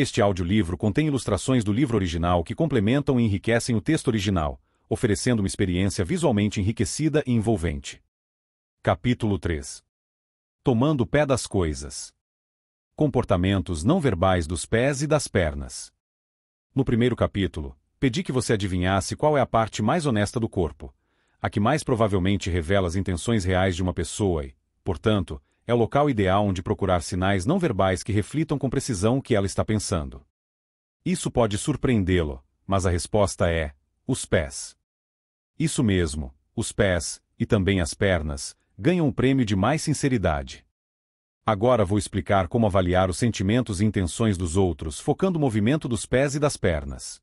Este audiolivro contém ilustrações do livro original que complementam e enriquecem o texto original, oferecendo uma experiência visualmente enriquecida e envolvente. Capítulo 3 Tomando pé das coisas. Comportamentos não verbais dos pés e das pernas. No primeiro capítulo, pedi que você adivinhasse qual é a parte mais honesta do corpo, a que mais provavelmente revela as intenções reais de uma pessoa e, portanto, é o local ideal onde procurar sinais não verbais que reflitam com precisão o que ela está pensando. Isso pode surpreendê-lo, mas a resposta é: os pés. Isso mesmo, os pés, e também as pernas, ganham o prêmio de mais sinceridade. Agora vou explicar como avaliar os sentimentos e intenções dos outros, focando o movimento dos pés e das pernas.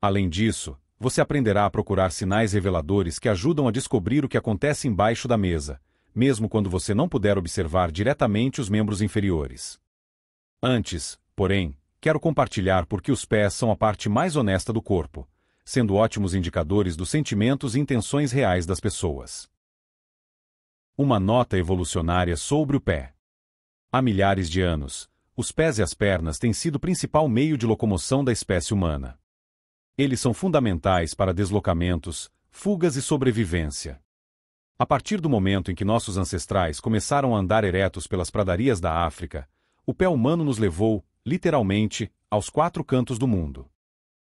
Além disso, você aprenderá a procurar sinais reveladores que ajudam a descobrir o que acontece embaixo da mesa, mesmo quando você não puder observar diretamente os membros inferiores. Antes, porém, quero compartilhar por que os pés são a parte mais honesta do corpo, sendo ótimos indicadores dos sentimentos e intenções reais das pessoas. Uma nota evolucionária sobre o pé. Há milhares de anos, os pés e as pernas têm sido o principal meio de locomoção da espécie humana. Eles são fundamentais para deslocamentos, fugas e sobrevivência. A partir do momento em que nossos ancestrais começaram a andar eretos pelas pradarias da África, o pé humano nos levou, literalmente, aos quatro cantos do mundo.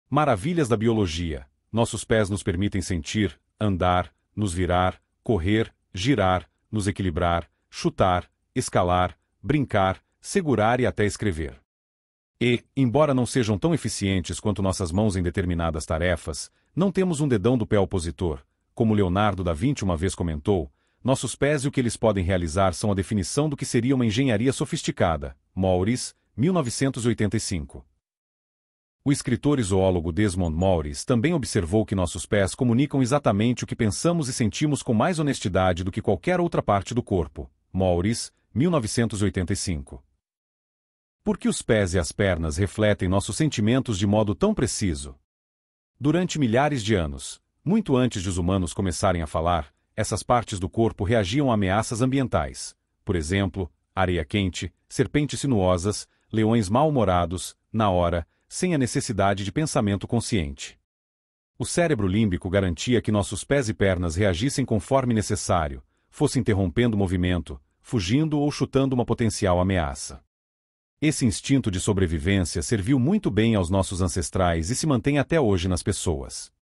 Maravilhas da biologia. Nossos pés nos permitem sentir, andar, nos virar, correr, girar, nos equilibrar, chutar, escalar, brincar, segurar e até escrever. E, embora não sejam tão eficientes quanto nossas mãos em determinadas tarefas, não temos um dedão do pé opositor. Como Leonardo da Vinci uma vez comentou, nossos pés e o que eles podem realizar são a definição do que seria uma engenharia sofisticada. Maurice, 1985. O escritor e zoólogo Desmond Morris também observou que nossos pés comunicam exatamente o que pensamos e sentimos com mais honestidade do que qualquer outra parte do corpo. Morris, 1985. Por que os pés e as pernas refletem nossos sentimentos de modo tão preciso? Durante milhares de anos, muito antes de os humanos começarem a falar, essas partes do corpo reagiam a ameaças ambientais. Por exemplo, areia quente, serpentes sinuosas, leões mal-humorados, na hora, sem a necessidade de pensamento consciente. O cérebro límbico garantia que nossos pés e pernas reagissem conforme necessário, fosse interrompendo o movimento, fugindo ou chutando uma potencial ameaça. Esse instinto de sobrevivência serviu muito bem aos nossos ancestrais e se mantém até hoje nas pessoas.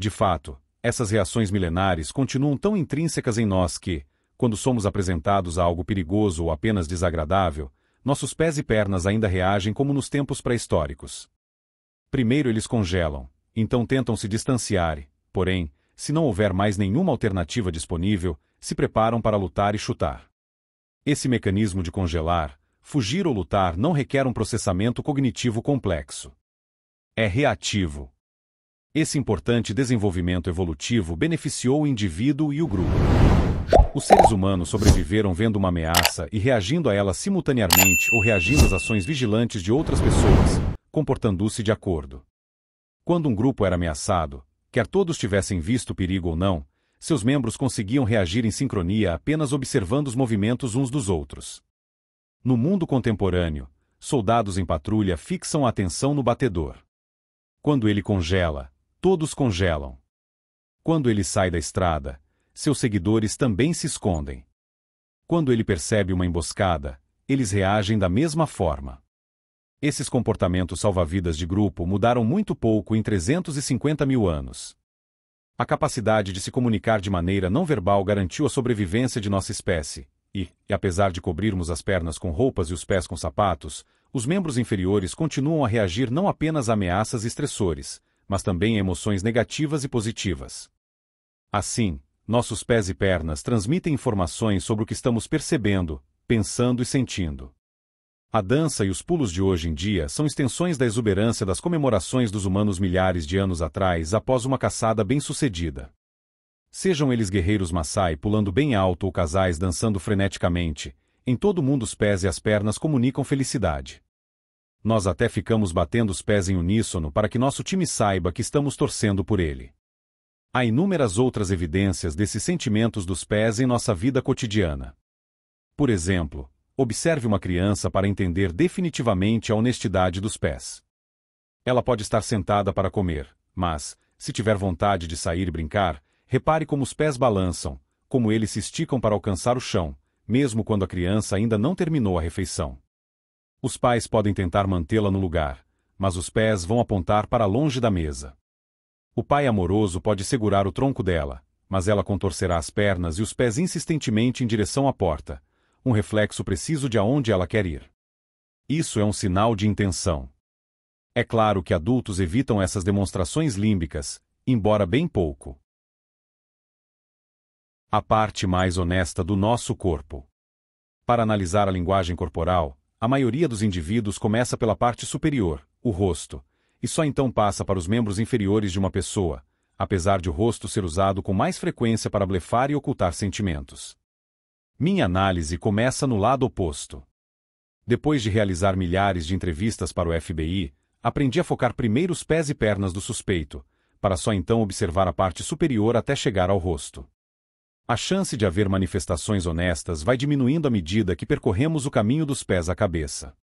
De fato, essas reações milenares continuam tão intrínsecas em nós que, quando somos apresentados a algo perigoso ou apenas desagradável, nossos pés e pernas ainda reagem como nos tempos pré-históricos. Primeiro eles congelam, então tentam se distanciar, porém, se não houver mais nenhuma alternativa disponível, se preparam para lutar e chutar. Esse mecanismo de congelar, fugir ou lutar não requer um processamento cognitivo complexo. É reativo. Esse importante desenvolvimento evolutivo beneficiou o indivíduo e o grupo. Os seres humanos sobreviveram vendo uma ameaça e reagindo a ela simultaneamente ou reagindo às ações vigilantes de outras pessoas, comportando-se de acordo. Quando um grupo era ameaçado, quer todos tivessem visto o perigo ou não, seus membros conseguiam reagir em sincronia apenas observando os movimentos uns dos outros. No mundo contemporâneo, soldados em patrulha fixam a atenção no batedor. Quando ele congela, todos congelam. Quando ele sai da estrada, seus seguidores também se escondem. Quando ele percebe uma emboscada, eles reagem da mesma forma. Esses comportamentos salva-vidas de grupo mudaram muito pouco em 350 mil anos. A capacidade de se comunicar de maneira não verbal garantiu a sobrevivência de nossa espécie, e, e apesar de cobrirmos as pernas com roupas e os pés com sapatos, os membros inferiores continuam a reagir não apenas a ameaças e estressores, mas também emoções negativas e positivas. Assim, nossos pés e pernas transmitem informações sobre o que estamos percebendo, pensando e sentindo. A dança e os pulos de hoje em dia são extensões da exuberância das comemorações dos humanos milhares de anos atrás após uma caçada bem-sucedida. Sejam eles guerreiros Maasai pulando bem alto ou casais dançando freneticamente, em todo mundo os pés e as pernas comunicam felicidade. Nós até ficamos batendo os pés em uníssono para que nosso time saiba que estamos torcendo por ele. Há inúmeras outras evidências desses sentimentos dos pés em nossa vida cotidiana. Por exemplo, Observe uma criança para entender definitivamente a honestidade dos pés. Ela pode estar sentada para comer, mas, se tiver vontade de sair e brincar, repare como os pés balançam, como eles se esticam para alcançar o chão, mesmo quando a criança ainda não terminou a refeição. Os pais podem tentar mantê-la no lugar, mas os pés vão apontar para longe da mesa. O pai amoroso pode segurar o tronco dela, mas ela contorcerá as pernas e os pés insistentemente em direção à porta, um reflexo preciso de aonde ela quer ir. Isso é um sinal de intenção. É claro que adultos evitam essas demonstrações límbicas, embora bem pouco. A parte mais honesta do nosso corpo. Para analisar a linguagem corporal, a maioria dos indivíduos começa pela parte superior, o rosto, e só então passa para os membros inferiores de uma pessoa, apesar de o rosto ser usado com mais frequência para blefar e ocultar sentimentos. Minha análise começa no lado oposto. Depois de realizar milhares de entrevistas para o FBI, aprendi a focar primeiro os pés e pernas do suspeito, para só então observar a parte superior até chegar ao rosto. A chance de haver manifestações honestas vai diminuindo à medida que percorremos o caminho dos pés à cabeça.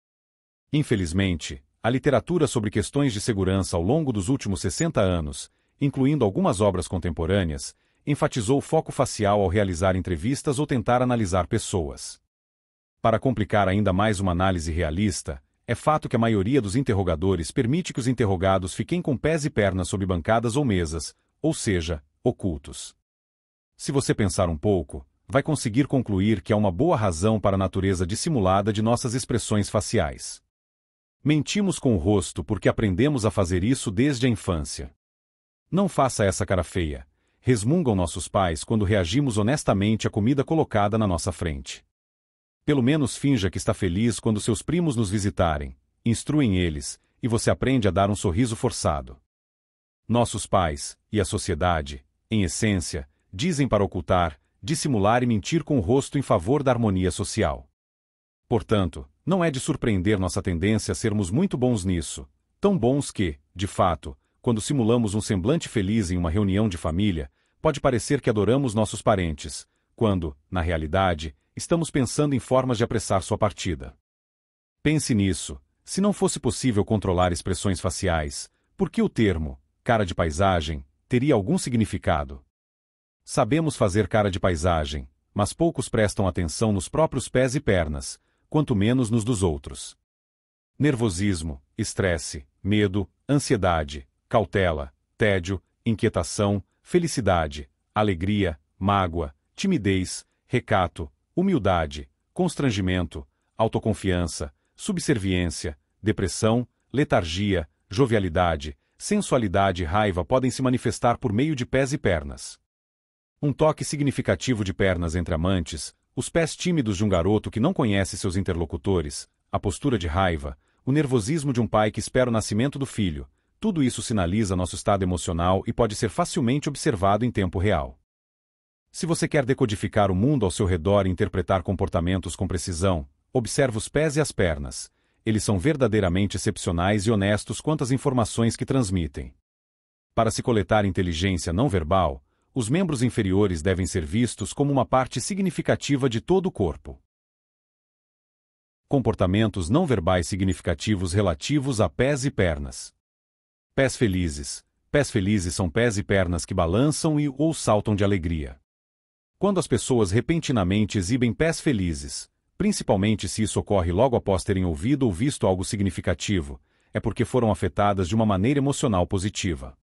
Infelizmente, a literatura sobre questões de segurança ao longo dos últimos 60 anos incluindo algumas obras contemporâneas, enfatizou o foco facial ao realizar entrevistas ou tentar analisar pessoas. Para complicar ainda mais uma análise realista, é fato que a maioria dos interrogadores permite que os interrogados fiquem com pés e pernas sobre bancadas ou mesas, ou seja, ocultos. Se você pensar um pouco, vai conseguir concluir que há uma boa razão para a natureza dissimulada de nossas expressões faciais. Mentimos com o rosto porque aprendemos a fazer isso desde a infância. Não faça essa cara feia. Resmungam nossos pais quando reagimos honestamente à comida colocada na nossa frente. Pelo menos finja que está feliz quando seus primos nos visitarem, instruem eles, e você aprende a dar um sorriso forçado. Nossos pais, e a sociedade, em essência, dizem para ocultar, dissimular e mentir com o rosto em favor da harmonia social. Portanto, não é de surpreender nossa tendência a sermos muito bons nisso, tão bons que, de fato, quando simulamos um semblante feliz em uma reunião de família, pode parecer que adoramos nossos parentes, quando, na realidade, estamos pensando em formas de apressar sua partida. Pense nisso. Se não fosse possível controlar expressões faciais, por que o termo, cara de paisagem, teria algum significado? Sabemos fazer cara de paisagem, mas poucos prestam atenção nos próprios pés e pernas, quanto menos nos dos outros. Nervosismo, estresse, medo, ansiedade, cautela, tédio, inquietação, felicidade, alegria, mágoa, timidez, recato, humildade, constrangimento, autoconfiança, subserviência, depressão, letargia, jovialidade, sensualidade e raiva podem se manifestar por meio de pés e pernas. Um toque significativo de pernas entre amantes, os pés tímidos de um garoto que não conhece seus interlocutores, a postura de raiva, o nervosismo de um pai que espera o nascimento do filho, tudo isso sinaliza nosso estado emocional e pode ser facilmente observado em tempo real. Se você quer decodificar o mundo ao seu redor e interpretar comportamentos com precisão, observe os pés e as pernas. Eles são verdadeiramente excepcionais e honestos quanto às informações que transmitem. Para se coletar inteligência não verbal, os membros inferiores devem ser vistos como uma parte significativa de todo o corpo. Comportamentos não verbais significativos relativos a pés e pernas. Pés felizes. Pés felizes são pés e pernas que balançam e ou saltam de alegria. Quando as pessoas repentinamente exibem pés felizes, principalmente se isso ocorre logo após terem ouvido ou visto algo significativo, é porque foram afetadas de uma maneira emocional positiva.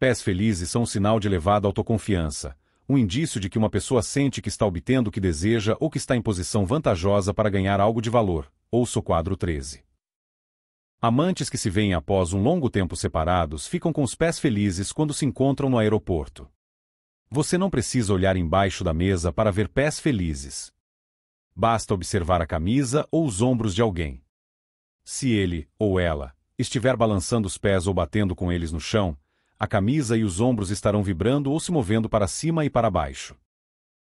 Pés felizes são um sinal de elevada autoconfiança, um indício de que uma pessoa sente que está obtendo o que deseja ou que está em posição vantajosa para ganhar algo de valor, ouça o quadro 13. Amantes que se veem após um longo tempo separados ficam com os pés felizes quando se encontram no aeroporto. Você não precisa olhar embaixo da mesa para ver pés felizes. Basta observar a camisa ou os ombros de alguém. Se ele, ou ela, estiver balançando os pés ou batendo com eles no chão, a camisa e os ombros estarão vibrando ou se movendo para cima e para baixo.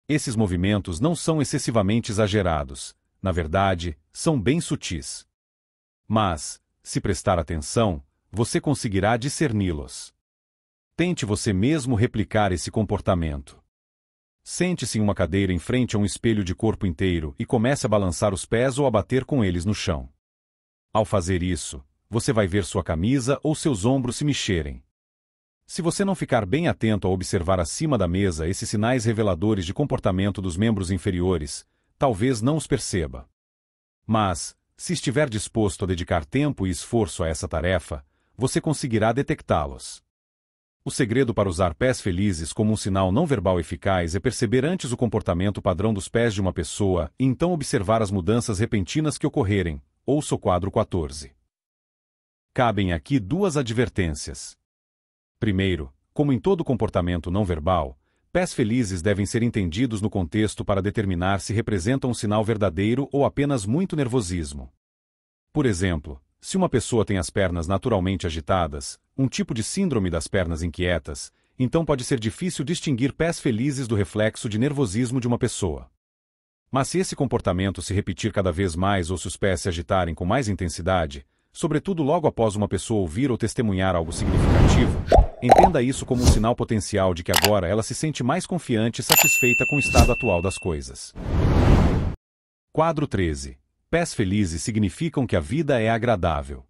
Esses movimentos não são excessivamente exagerados, na verdade, são bem sutis. Mas, se prestar atenção, você conseguirá discerni-los. Tente você mesmo replicar esse comportamento. Sente-se em uma cadeira em frente a um espelho de corpo inteiro e comece a balançar os pés ou a bater com eles no chão. Ao fazer isso, você vai ver sua camisa ou seus ombros se mexerem. Se você não ficar bem atento a observar acima da mesa esses sinais reveladores de comportamento dos membros inferiores, talvez não os perceba. Mas, se estiver disposto a dedicar tempo e esforço a essa tarefa, você conseguirá detectá-los. O segredo para usar pés felizes como um sinal não verbal eficaz é perceber antes o comportamento padrão dos pés de uma pessoa e então observar as mudanças repentinas que ocorrerem. Ouça o quadro 14. Cabem aqui duas advertências. Primeiro, como em todo comportamento não verbal, pés felizes devem ser entendidos no contexto para determinar se representam um sinal verdadeiro ou apenas muito nervosismo. Por exemplo, se uma pessoa tem as pernas naturalmente agitadas, um tipo de síndrome das pernas inquietas, então pode ser difícil distinguir pés felizes do reflexo de nervosismo de uma pessoa. Mas se esse comportamento se repetir cada vez mais ou se os pés se agitarem com mais intensidade, sobretudo logo após uma pessoa ouvir ou testemunhar algo significativo, entenda isso como um sinal potencial de que agora ela se sente mais confiante e satisfeita com o estado atual das coisas. Quadro 13. Pés felizes significam que a vida é agradável.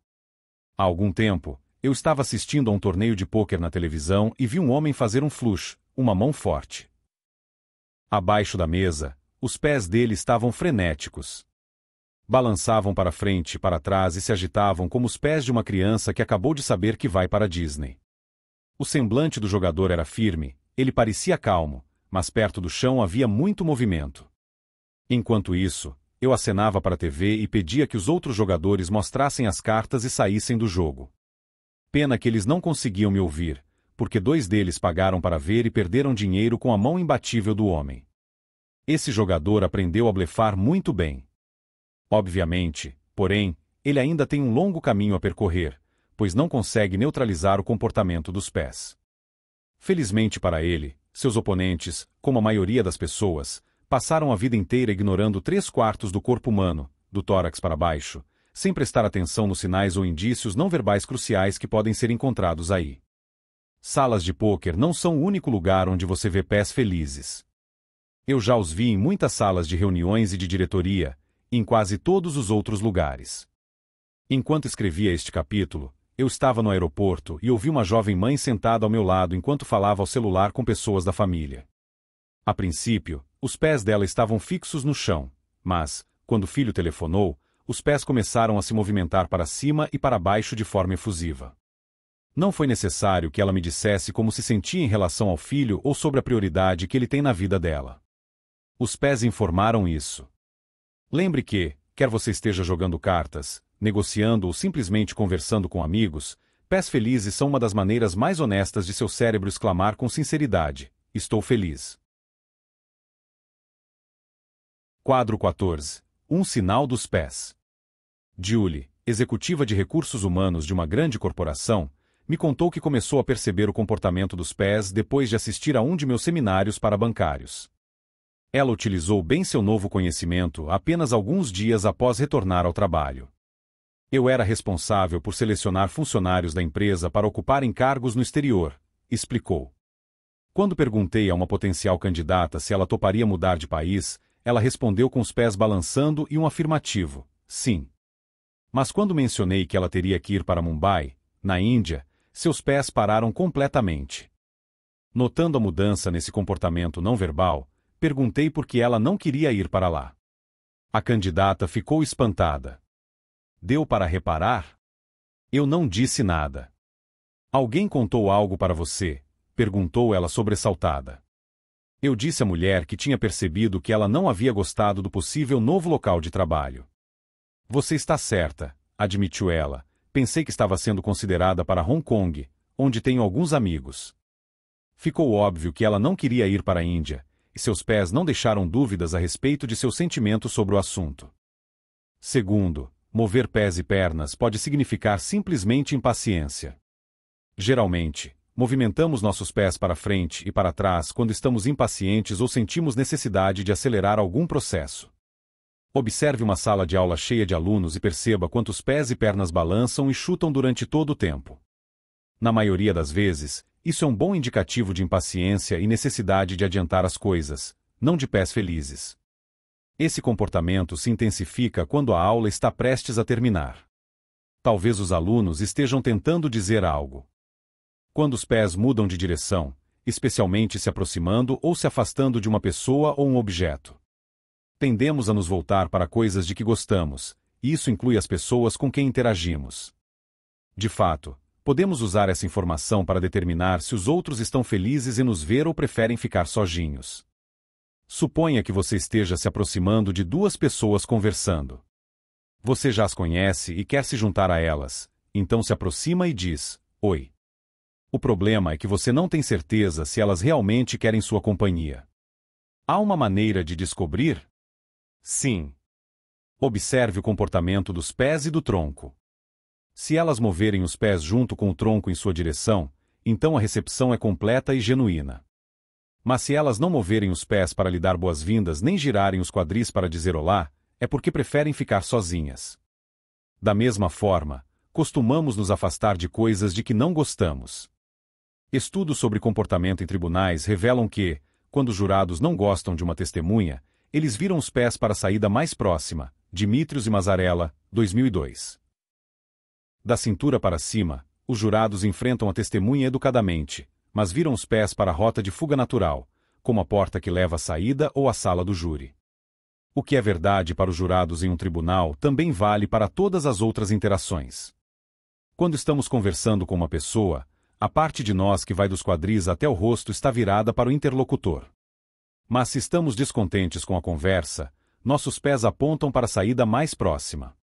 Há algum tempo, eu estava assistindo a um torneio de pôquer na televisão e vi um homem fazer um flush, uma mão forte. Abaixo da mesa, os pés dele estavam frenéticos. Balançavam para frente e para trás e se agitavam como os pés de uma criança que acabou de saber que vai para Disney. O semblante do jogador era firme, ele parecia calmo, mas perto do chão havia muito movimento. Enquanto isso, eu acenava para a TV e pedia que os outros jogadores mostrassem as cartas e saíssem do jogo. Pena que eles não conseguiam me ouvir, porque dois deles pagaram para ver e perderam dinheiro com a mão imbatível do homem. Esse jogador aprendeu a blefar muito bem. Obviamente, porém, ele ainda tem um longo caminho a percorrer, pois não consegue neutralizar o comportamento dos pés. Felizmente para ele, seus oponentes, como a maioria das pessoas, passaram a vida inteira ignorando três quartos do corpo humano, do tórax para baixo, sem prestar atenção nos sinais ou indícios não verbais cruciais que podem ser encontrados aí. Salas de pôquer não são o único lugar onde você vê pés felizes. Eu já os vi em muitas salas de reuniões e de diretoria, em quase todos os outros lugares. Enquanto escrevia este capítulo, eu estava no aeroporto e ouvi uma jovem mãe sentada ao meu lado enquanto falava ao celular com pessoas da família. A princípio, os pés dela estavam fixos no chão, mas, quando o filho telefonou, os pés começaram a se movimentar para cima e para baixo de forma efusiva. Não foi necessário que ela me dissesse como se sentia em relação ao filho ou sobre a prioridade que ele tem na vida dela. Os pés informaram isso. Lembre que, quer você esteja jogando cartas, negociando ou simplesmente conversando com amigos, pés felizes são uma das maneiras mais honestas de seu cérebro exclamar com sinceridade: Estou feliz. Quadro 14 Um sinal dos pés. Julie, executiva de recursos humanos de uma grande corporação, me contou que começou a perceber o comportamento dos pés depois de assistir a um de meus seminários para bancários. Ela utilizou bem seu novo conhecimento apenas alguns dias após retornar ao trabalho. Eu era responsável por selecionar funcionários da empresa para ocuparem cargos no exterior, explicou. Quando perguntei a uma potencial candidata se ela toparia mudar de país, ela respondeu com os pés balançando e um afirmativo: sim. Mas quando mencionei que ela teria que ir para Mumbai, na Índia, seus pés pararam completamente. Notando a mudança nesse comportamento não verbal, perguntei por que ela não queria ir para lá. A candidata ficou espantada. Deu para reparar? Eu não disse nada. Alguém contou algo para você? perguntou ela sobressaltada. Eu disse à mulher que tinha percebido que ela não havia gostado do possível novo local de trabalho. Você está certa, admitiu ela. Pensei que estava sendo considerada para Hong Kong, onde tenho alguns amigos. Ficou óbvio que ela não queria ir para a Índia, e seus pés não deixaram dúvidas a respeito de seu sentimento sobre o assunto. Segundo, mover pés e pernas pode significar simplesmente impaciência. Geralmente, movimentamos nossos pés para frente e para trás quando estamos impacientes ou sentimos necessidade de acelerar algum processo. Observe uma sala de aula cheia de alunos e perceba quantos pés e pernas balançam e chutam durante todo o tempo. Na maioria das vezes, isso é um bom indicativo de impaciência e necessidade de adiantar as coisas, não de pés felizes. Esse comportamento se intensifica quando a aula está prestes a terminar. Talvez os alunos estejam tentando dizer algo. Quando os pés mudam de direção, especialmente se aproximando ou se afastando de uma pessoa ou um objeto. Tendemos a nos voltar para coisas de que gostamos, e isso inclui as pessoas com quem interagimos. De fato, podemos usar essa informação para determinar se os outros estão felizes em nos ver ou preferem ficar sozinhos. Suponha que você esteja se aproximando de duas pessoas conversando. Você já as conhece e quer se juntar a elas, então se aproxima e diz: Oi. O problema é que você não tem certeza se elas realmente querem sua companhia. Há uma maneira de descobrir? Sim. Observe o comportamento dos pés e do tronco. Se elas moverem os pés junto com o tronco em sua direção, então a recepção é completa e genuína. Mas se elas não moverem os pés para lhe dar boas-vindas nem girarem os quadris para dizer olá, é porque preferem ficar sozinhas. Da mesma forma, costumamos nos afastar de coisas de que não gostamos. Estudos sobre comportamento em tribunais revelam que, quando os jurados não gostam de uma testemunha, eles viram os pés para a saída mais próxima. Dimitrios e Mazarella, 2002. Da cintura para cima, os jurados enfrentam a testemunha educadamente, mas viram os pés para a rota de fuga natural, como a porta que leva à saída ou à sala do júri. O que é verdade para os jurados em um tribunal também vale para todas as outras interações. Quando estamos conversando com uma pessoa, a parte de nós que vai dos quadris até o rosto está virada para o interlocutor. Mas se estamos descontentes com a conversa, nossos pés apontam para a saída mais próxima.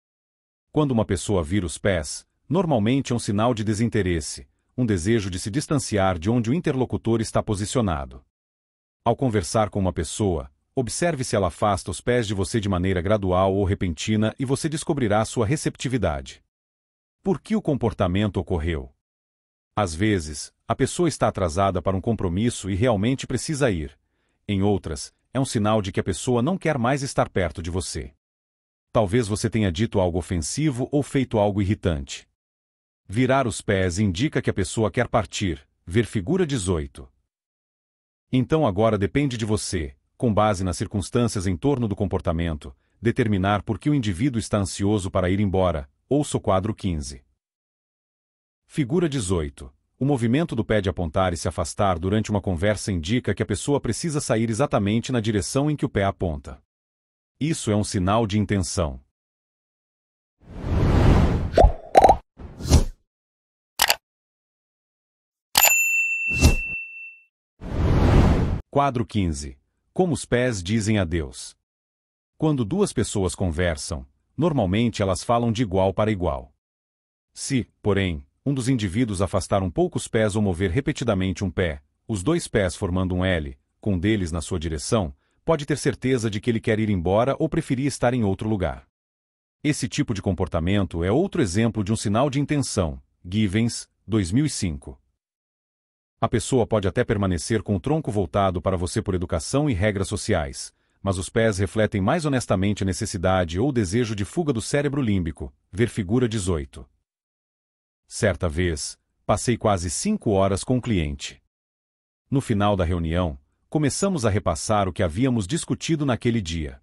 Quando uma pessoa vira os pés, normalmente é um sinal de desinteresse, um desejo de se distanciar de onde o interlocutor está posicionado. Ao conversar com uma pessoa, observe se ela afasta os pés de você de maneira gradual ou repentina e você descobrirá sua receptividade. Por que o comportamento ocorreu? Às vezes, a pessoa está atrasada para um compromisso e realmente precisa ir. Em outras, é um sinal de que a pessoa não quer mais estar perto de você. Talvez você tenha dito algo ofensivo ou feito algo irritante. Virar os pés indica que a pessoa quer partir, ver figura 18. Então agora depende de você, com base nas circunstâncias em torno do comportamento, determinar por que o indivíduo está ansioso para ir embora, ouça o quadro 15. Figura 18. O movimento do pé de apontar e se afastar durante uma conversa indica que a pessoa precisa sair exatamente na direção em que o pé aponta. Isso é um sinal de intenção. Quadro 15. Como os pés dizem adeus. Quando duas pessoas conversam, normalmente elas falam de igual para igual. Se, porém, um dos indivíduos afastar um pouco os pés ou mover repetidamente um pé, os dois pés formando um L, com um deles na sua direção, pode ter certeza de que ele quer ir embora ou preferir estar em outro lugar. Esse tipo de comportamento é outro exemplo de um sinal de intenção. Givens, 2005. A pessoa pode até permanecer com o tronco voltado para você por educação e regras sociais, mas os pés refletem mais honestamente a necessidade ou desejo de fuga do cérebro límbico, ver figura 18. Certa vez, passei quase cinco horas com o cliente. No final da reunião, começamos a repassar o que havíamos discutido naquele dia.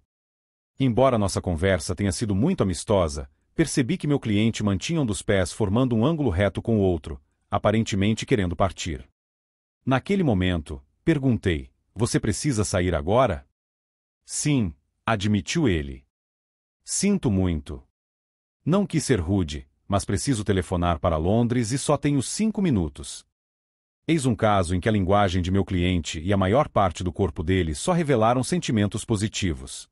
Embora nossa conversa tenha sido muito amistosa, percebi que meu cliente mantinha um dos pés formando um ângulo reto com o outro, aparentemente querendo partir. Naquele momento, perguntei: Você precisa sair agora? Sim, admitiu ele. Sinto muito. Não quis ser rude, mas preciso telefonar para Londres e só tenho cinco minutos. Eis um caso em que a linguagem de meu cliente e a maior parte do corpo dele só revelaram sentimentos positivos.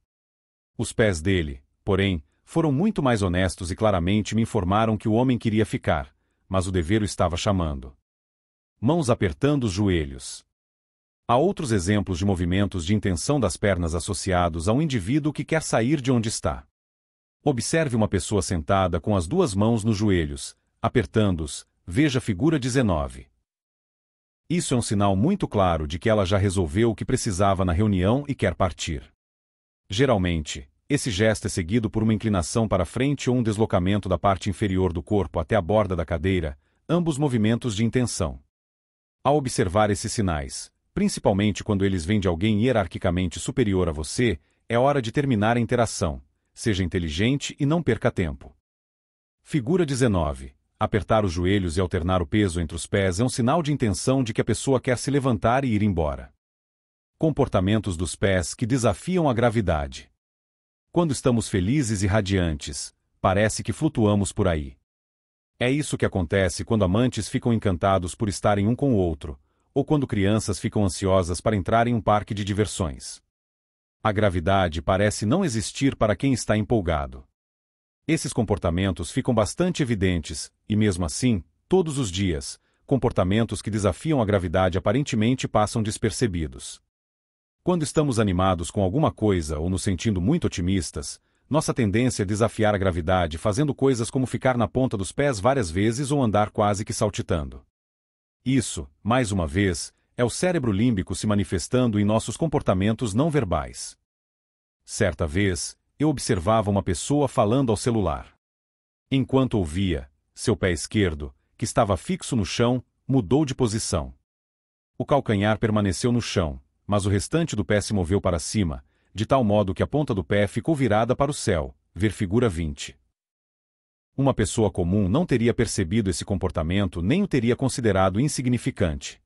Os pés dele, porém, foram muito mais honestos e claramente me informaram que o homem queria ficar, mas o dever o estava chamando. Mãos apertando os joelhos. Há outros exemplos de movimentos de intenção das pernas associados a um indivíduo que quer sair de onde está. Observe uma pessoa sentada com as duas mãos nos joelhos, apertando-os, veja a figura 19. Isso é um sinal muito claro de que ela já resolveu o que precisava na reunião e quer partir. Geralmente, esse gesto é seguido por uma inclinação para frente ou um deslocamento da parte inferior do corpo até a borda da cadeira, ambos movimentos de intenção. Ao observar esses sinais, principalmente quando eles vêm de alguém hierarquicamente superior a você, é hora de terminar a interação. Seja inteligente e não perca tempo. Figura 19. Apertar os joelhos e alternar o peso entre os pés é um sinal de intenção de que a pessoa quer se levantar e ir embora. Comportamentos dos pés que desafiam a gravidade. Quando estamos felizes e radiantes, parece que flutuamos por aí. É isso que acontece quando amantes ficam encantados por estarem um com o outro, ou quando crianças ficam ansiosas para entrar em um parque de diversões. A gravidade parece não existir para quem está empolgado. Esses comportamentos ficam bastante evidentes, e mesmo assim, todos os dias, comportamentos que desafiam a gravidade aparentemente passam despercebidos. Quando estamos animados com alguma coisa ou nos sentindo muito otimistas, nossa tendência é desafiar a gravidade fazendo coisas como ficar na ponta dos pés várias vezes ou andar quase que saltitando. Isso, mais uma vez, é o cérebro límbico se manifestando em nossos comportamentos não verbais. Certa vez, eu observava uma pessoa falando ao celular. Enquanto ouvia, seu pé esquerdo, que estava fixo no chão, mudou de posição. O calcanhar permaneceu no chão, mas o restante do pé se moveu para cima, de tal modo que a ponta do pé ficou virada para o céu, ver figura 20. Uma pessoa comum não teria percebido esse comportamento nem o teria considerado insignificante.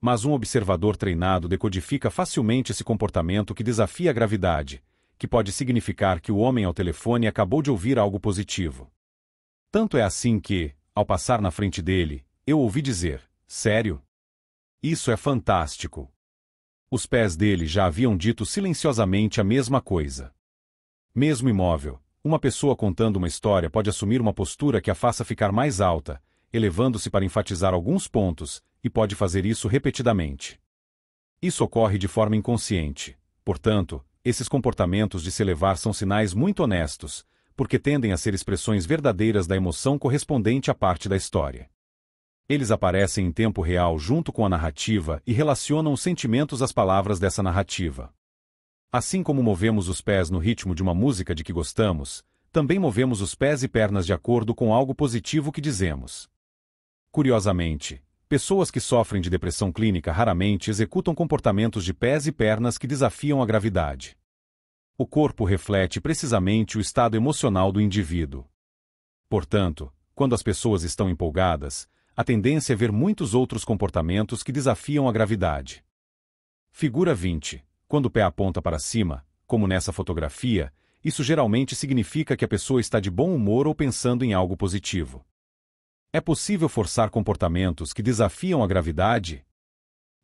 Mas um observador treinado decodifica facilmente esse comportamento que desafia a gravidade, que pode significar que o homem ao telefone acabou de ouvir algo positivo. Tanto é assim que, ao passar na frente dele, eu ouvi dizer: Sério? Isso é fantástico. Os pés dele já haviam dito silenciosamente a mesma coisa. Mesmo imóvel, uma pessoa contando uma história pode assumir uma postura que a faça ficar mais alta, elevando-se para enfatizar alguns pontos, e pode fazer isso repetidamente. Isso ocorre de forma inconsciente. Portanto, esses comportamentos de se elevar são sinais muito honestos, porque tendem a ser expressões verdadeiras da emoção correspondente à parte da história. Eles aparecem em tempo real junto com a narrativa e relacionam os sentimentos às palavras dessa narrativa. Assim como movemos os pés no ritmo de uma música de que gostamos, também movemos os pés e pernas de acordo com algo positivo que dizemos. Curiosamente, pessoas que sofrem de depressão clínica raramente executam comportamentos de pés e pernas que desafiam a gravidade. O corpo reflete precisamente o estado emocional do indivíduo. Portanto, quando as pessoas estão empolgadas, a tendência é ver muitos outros comportamentos que desafiam a gravidade. Figura 20. Quando o pé aponta para cima, como nessa fotografia, isso geralmente significa que a pessoa está de bom humor ou pensando em algo positivo. É possível forçar comportamentos que desafiam a gravidade?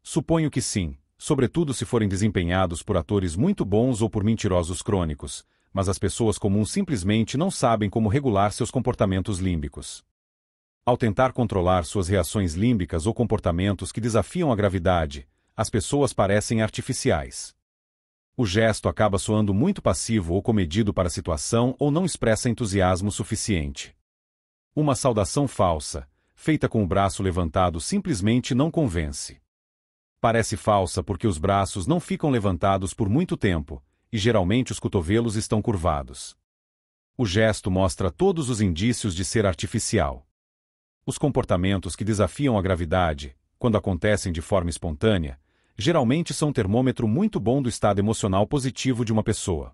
Suponho que sim, sobretudo se forem desempenhados por atores muito bons ou por mentirosos crônicos, mas as pessoas comuns simplesmente não sabem como regular seus comportamentos límbicos. Ao tentar controlar suas reações límbicas ou comportamentos que desafiam a gravidade, as pessoas parecem artificiais. O gesto acaba soando muito passivo ou comedido para a situação ou não expressa entusiasmo suficiente. Uma saudação falsa, feita com o braço levantado, simplesmente não convence. Parece falsa porque os braços não ficam levantados por muito tempo, e geralmente os cotovelos estão curvados. O gesto mostra todos os indícios de ser artificial. Os comportamentos que desafiam a gravidade, quando acontecem de forma espontânea, geralmente são um termômetro muito bom do estado emocional positivo de uma pessoa.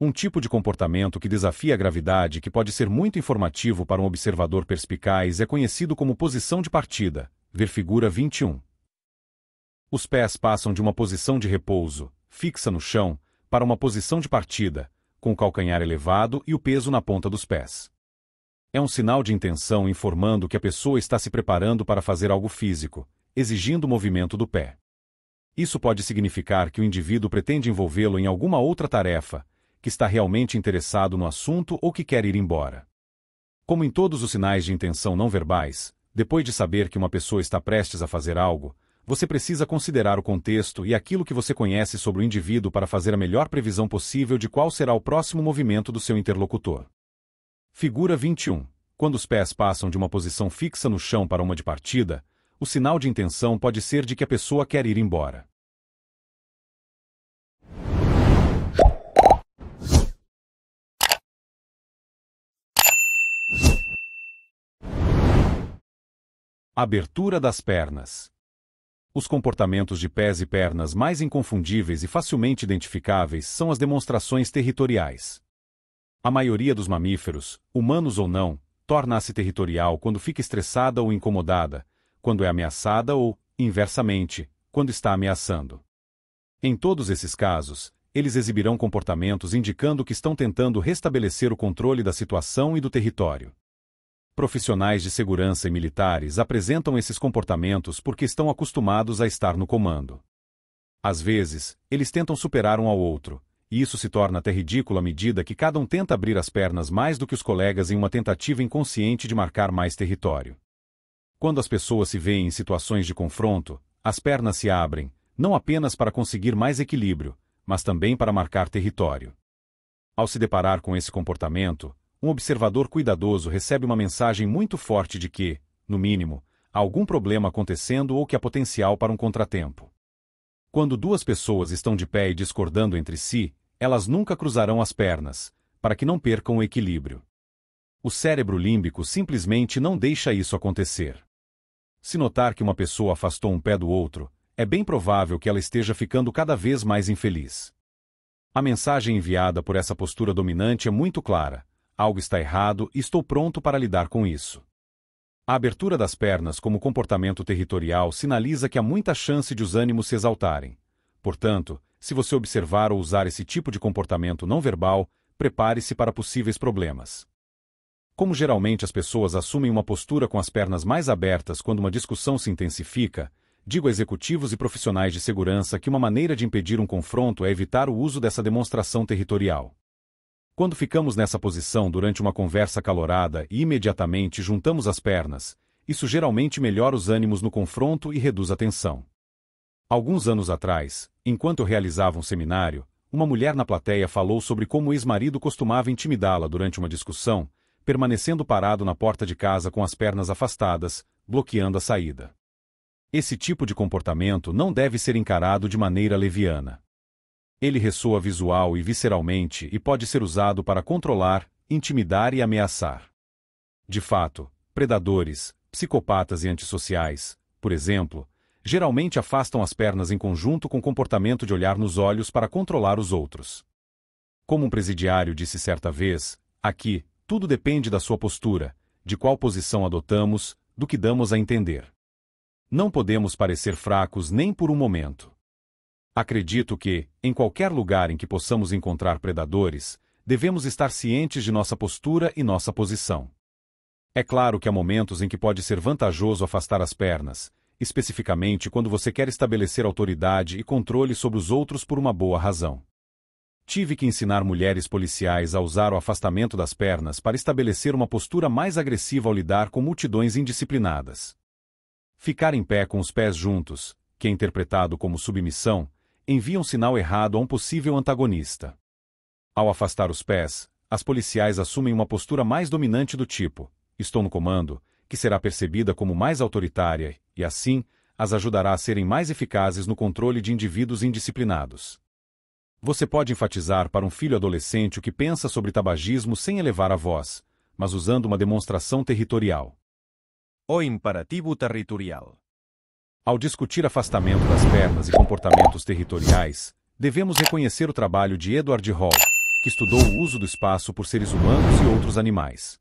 Um tipo de comportamento que desafia a gravidade que pode ser muito informativo para um observador perspicaz é conhecido como posição de partida, ver figura 21. Os pés passam de uma posição de repouso, fixa no chão, para uma posição de partida, com o calcanhar elevado e o peso na ponta dos pés. É um sinal de intenção informando que a pessoa está se preparando para fazer algo físico, exigindo o movimento do pé. Isso pode significar que o indivíduo pretende envolvê-lo em alguma outra tarefa, que está realmente interessado no assunto ou que quer ir embora. Como em todos os sinais de intenção não verbais, depois de saber que uma pessoa está prestes a fazer algo, você precisa considerar o contexto e aquilo que você conhece sobre o indivíduo para fazer a melhor previsão possível de qual será o próximo movimento do seu interlocutor. Figura 21. Quando os pés passam de uma posição fixa no chão para uma de partida, o sinal de intenção pode ser de que a pessoa quer ir embora. Abertura das pernas. Os comportamentos de pés e pernas mais inconfundíveis e facilmente identificáveis são as demonstrações territoriais. A maioria dos mamíferos, humanos ou não, torna-se territorial quando fica estressada ou incomodada, quando é ameaçada ou, inversamente, quando está ameaçando. Em todos esses casos, eles exibirão comportamentos indicando que estão tentando restabelecer o controle da situação e do território. Profissionais de segurança e militares apresentam esses comportamentos porque estão acostumados a estar no comando. Às vezes, eles tentam superar um ao outro, e isso se torna até ridículo à medida que cada um tenta abrir as pernas mais do que os colegas em uma tentativa inconsciente de marcar mais território. Quando as pessoas se veem em situações de confronto, as pernas se abrem, não apenas para conseguir mais equilíbrio, mas também para marcar território. Ao se deparar com esse comportamento, um observador cuidadoso recebe uma mensagem muito forte de que, no mínimo, há algum problema acontecendo ou que há potencial para um contratempo. Quando duas pessoas estão de pé e discordando entre si, elas nunca cruzarão as pernas, para que não percam o equilíbrio. O cérebro límbico simplesmente não deixa isso acontecer. Se notar que uma pessoa afastou um pé do outro, é bem provável que ela esteja ficando cada vez mais infeliz. A mensagem enviada por essa postura dominante é muito clara: algo está errado e estou pronto para lidar com isso. A abertura das pernas como comportamento territorial sinaliza que há muita chance de os ânimos se exaltarem. Portanto, se você observar ou usar esse tipo de comportamento não verbal, prepare-se para possíveis problemas. Como geralmente as pessoas assumem uma postura com as pernas mais abertas quando uma discussão se intensifica, digo a executivos e profissionais de segurança que uma maneira de impedir um confronto é evitar o uso dessa demonstração territorial. Quando ficamos nessa posição durante uma conversa calorada e imediatamente juntamos as pernas, isso geralmente melhora os ânimos no confronto e reduz a tensão. Alguns anos atrás, enquanto realizava um seminário, uma mulher na plateia falou sobre como o ex-marido costumava intimidá-la durante uma discussão, permanecendo parado na porta de casa com as pernas afastadas, bloqueando a saída. Esse tipo de comportamento não deve ser encarado de maneira leviana. Ele ressoa visual e visceralmente e pode ser usado para controlar, intimidar e ameaçar. De fato, predadores, psicopatas e antissociais, por exemplo, geralmente afastam as pernas em conjunto com comportamento de olhar nos olhos para controlar os outros. Como um presidiário disse certa vez, aqui, tudo depende da sua postura, de qual posição adotamos, do que damos a entender. Não podemos parecer fracos nem por um momento. Acredito que, em qualquer lugar em que possamos encontrar predadores, devemos estar cientes de nossa postura e nossa posição. É claro que há momentos em que pode ser vantajoso afastar as pernas, especificamente quando você quer estabelecer autoridade e controle sobre os outros por uma boa razão. Tive que ensinar mulheres policiais a usar o afastamento das pernas para estabelecer uma postura mais agressiva ao lidar com multidões indisciplinadas. Ficar em pé com os pés juntos, que é interpretado como submissão, envia um sinal errado a um possível antagonista. Ao afastar os pés, as policiais assumem uma postura mais dominante do tipo: estou no comando, que será percebida como mais autoritária e, assim, as ajudará a serem mais eficazes no controle de indivíduos indisciplinados. Você pode enfatizar para um filho adolescente o que pensa sobre tabagismo sem elevar a voz, mas usando uma demonstração territorial. O imperativo territorial. Ao discutir afastamento das pernas e comportamentos territoriais, devemos reconhecer o trabalho de Edward Hall, que estudou o uso do espaço por seres humanos e outros animais.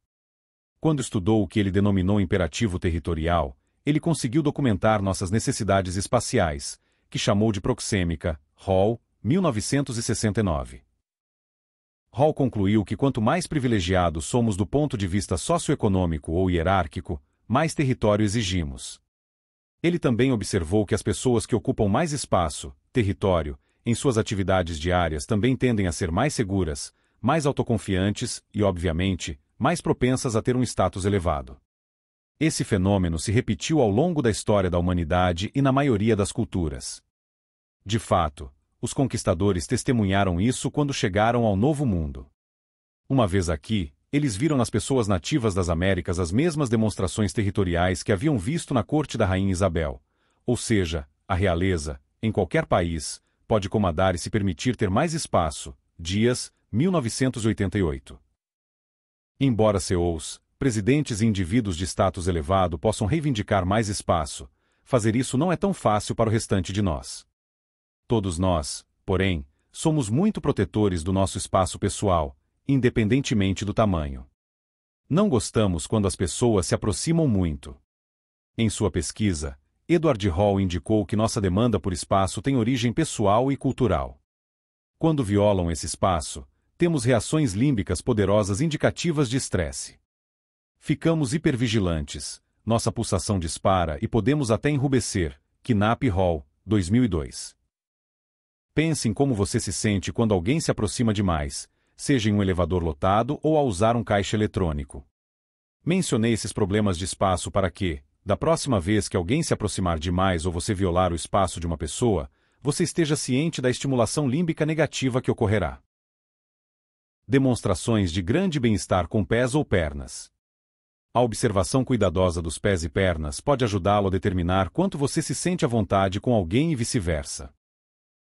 Quando estudou o que ele denominou imperativo territorial, ele conseguiu documentar nossas necessidades espaciais, que chamou de proxêmica, Hall, 1969. Hall concluiu que quanto mais privilegiados somos do ponto de vista socioeconômico ou hierárquico, mais território exigimos. Ele também observou que as pessoas que ocupam mais espaço, território, em suas atividades diárias também tendem a ser mais seguras, mais autoconfiantes e, obviamente, mais propensas a ter um status elevado. Esse fenômeno se repetiu ao longo da história da humanidade e na maioria das culturas. De fato, os conquistadores testemunharam isso quando chegaram ao Novo Mundo. Uma vez aqui, eles viram nas pessoas nativas das Américas as mesmas demonstrações territoriais que haviam visto na corte da Rainha Isabel. Ou seja, a realeza, em qualquer país, pode comandar e se permitir ter mais espaço. Dias, 1988. Embora CEOs, presidentes e indivíduos de status elevado possam reivindicar mais espaço, fazer isso não é tão fácil para o restante de nós. Todos nós, porém, somos muito protetores do nosso espaço pessoal, independentemente do tamanho. Não gostamos quando as pessoas se aproximam muito. Em sua pesquisa, Edward Hall indicou que nossa demanda por espaço tem origem pessoal e cultural. Quando violam esse espaço, temos reações límbicas poderosas indicativas de estresse. Ficamos hipervigilantes, nossa pulsação dispara e podemos até enrubescer. Knapp Hall, 2002. Pense em como você se sente quando alguém se aproxima demais, seja em um elevador lotado ou ao usar um caixa eletrônico. Mencionei esses problemas de espaço para que, da próxima vez que alguém se aproximar demais ou você violar o espaço de uma pessoa, você esteja ciente da estimulação límbica negativa que ocorrerá. Demonstrações de grande bem-estar com pés ou pernas. A observação cuidadosa dos pés e pernas pode ajudá-lo a determinar quanto você se sente à vontade com alguém e vice-versa.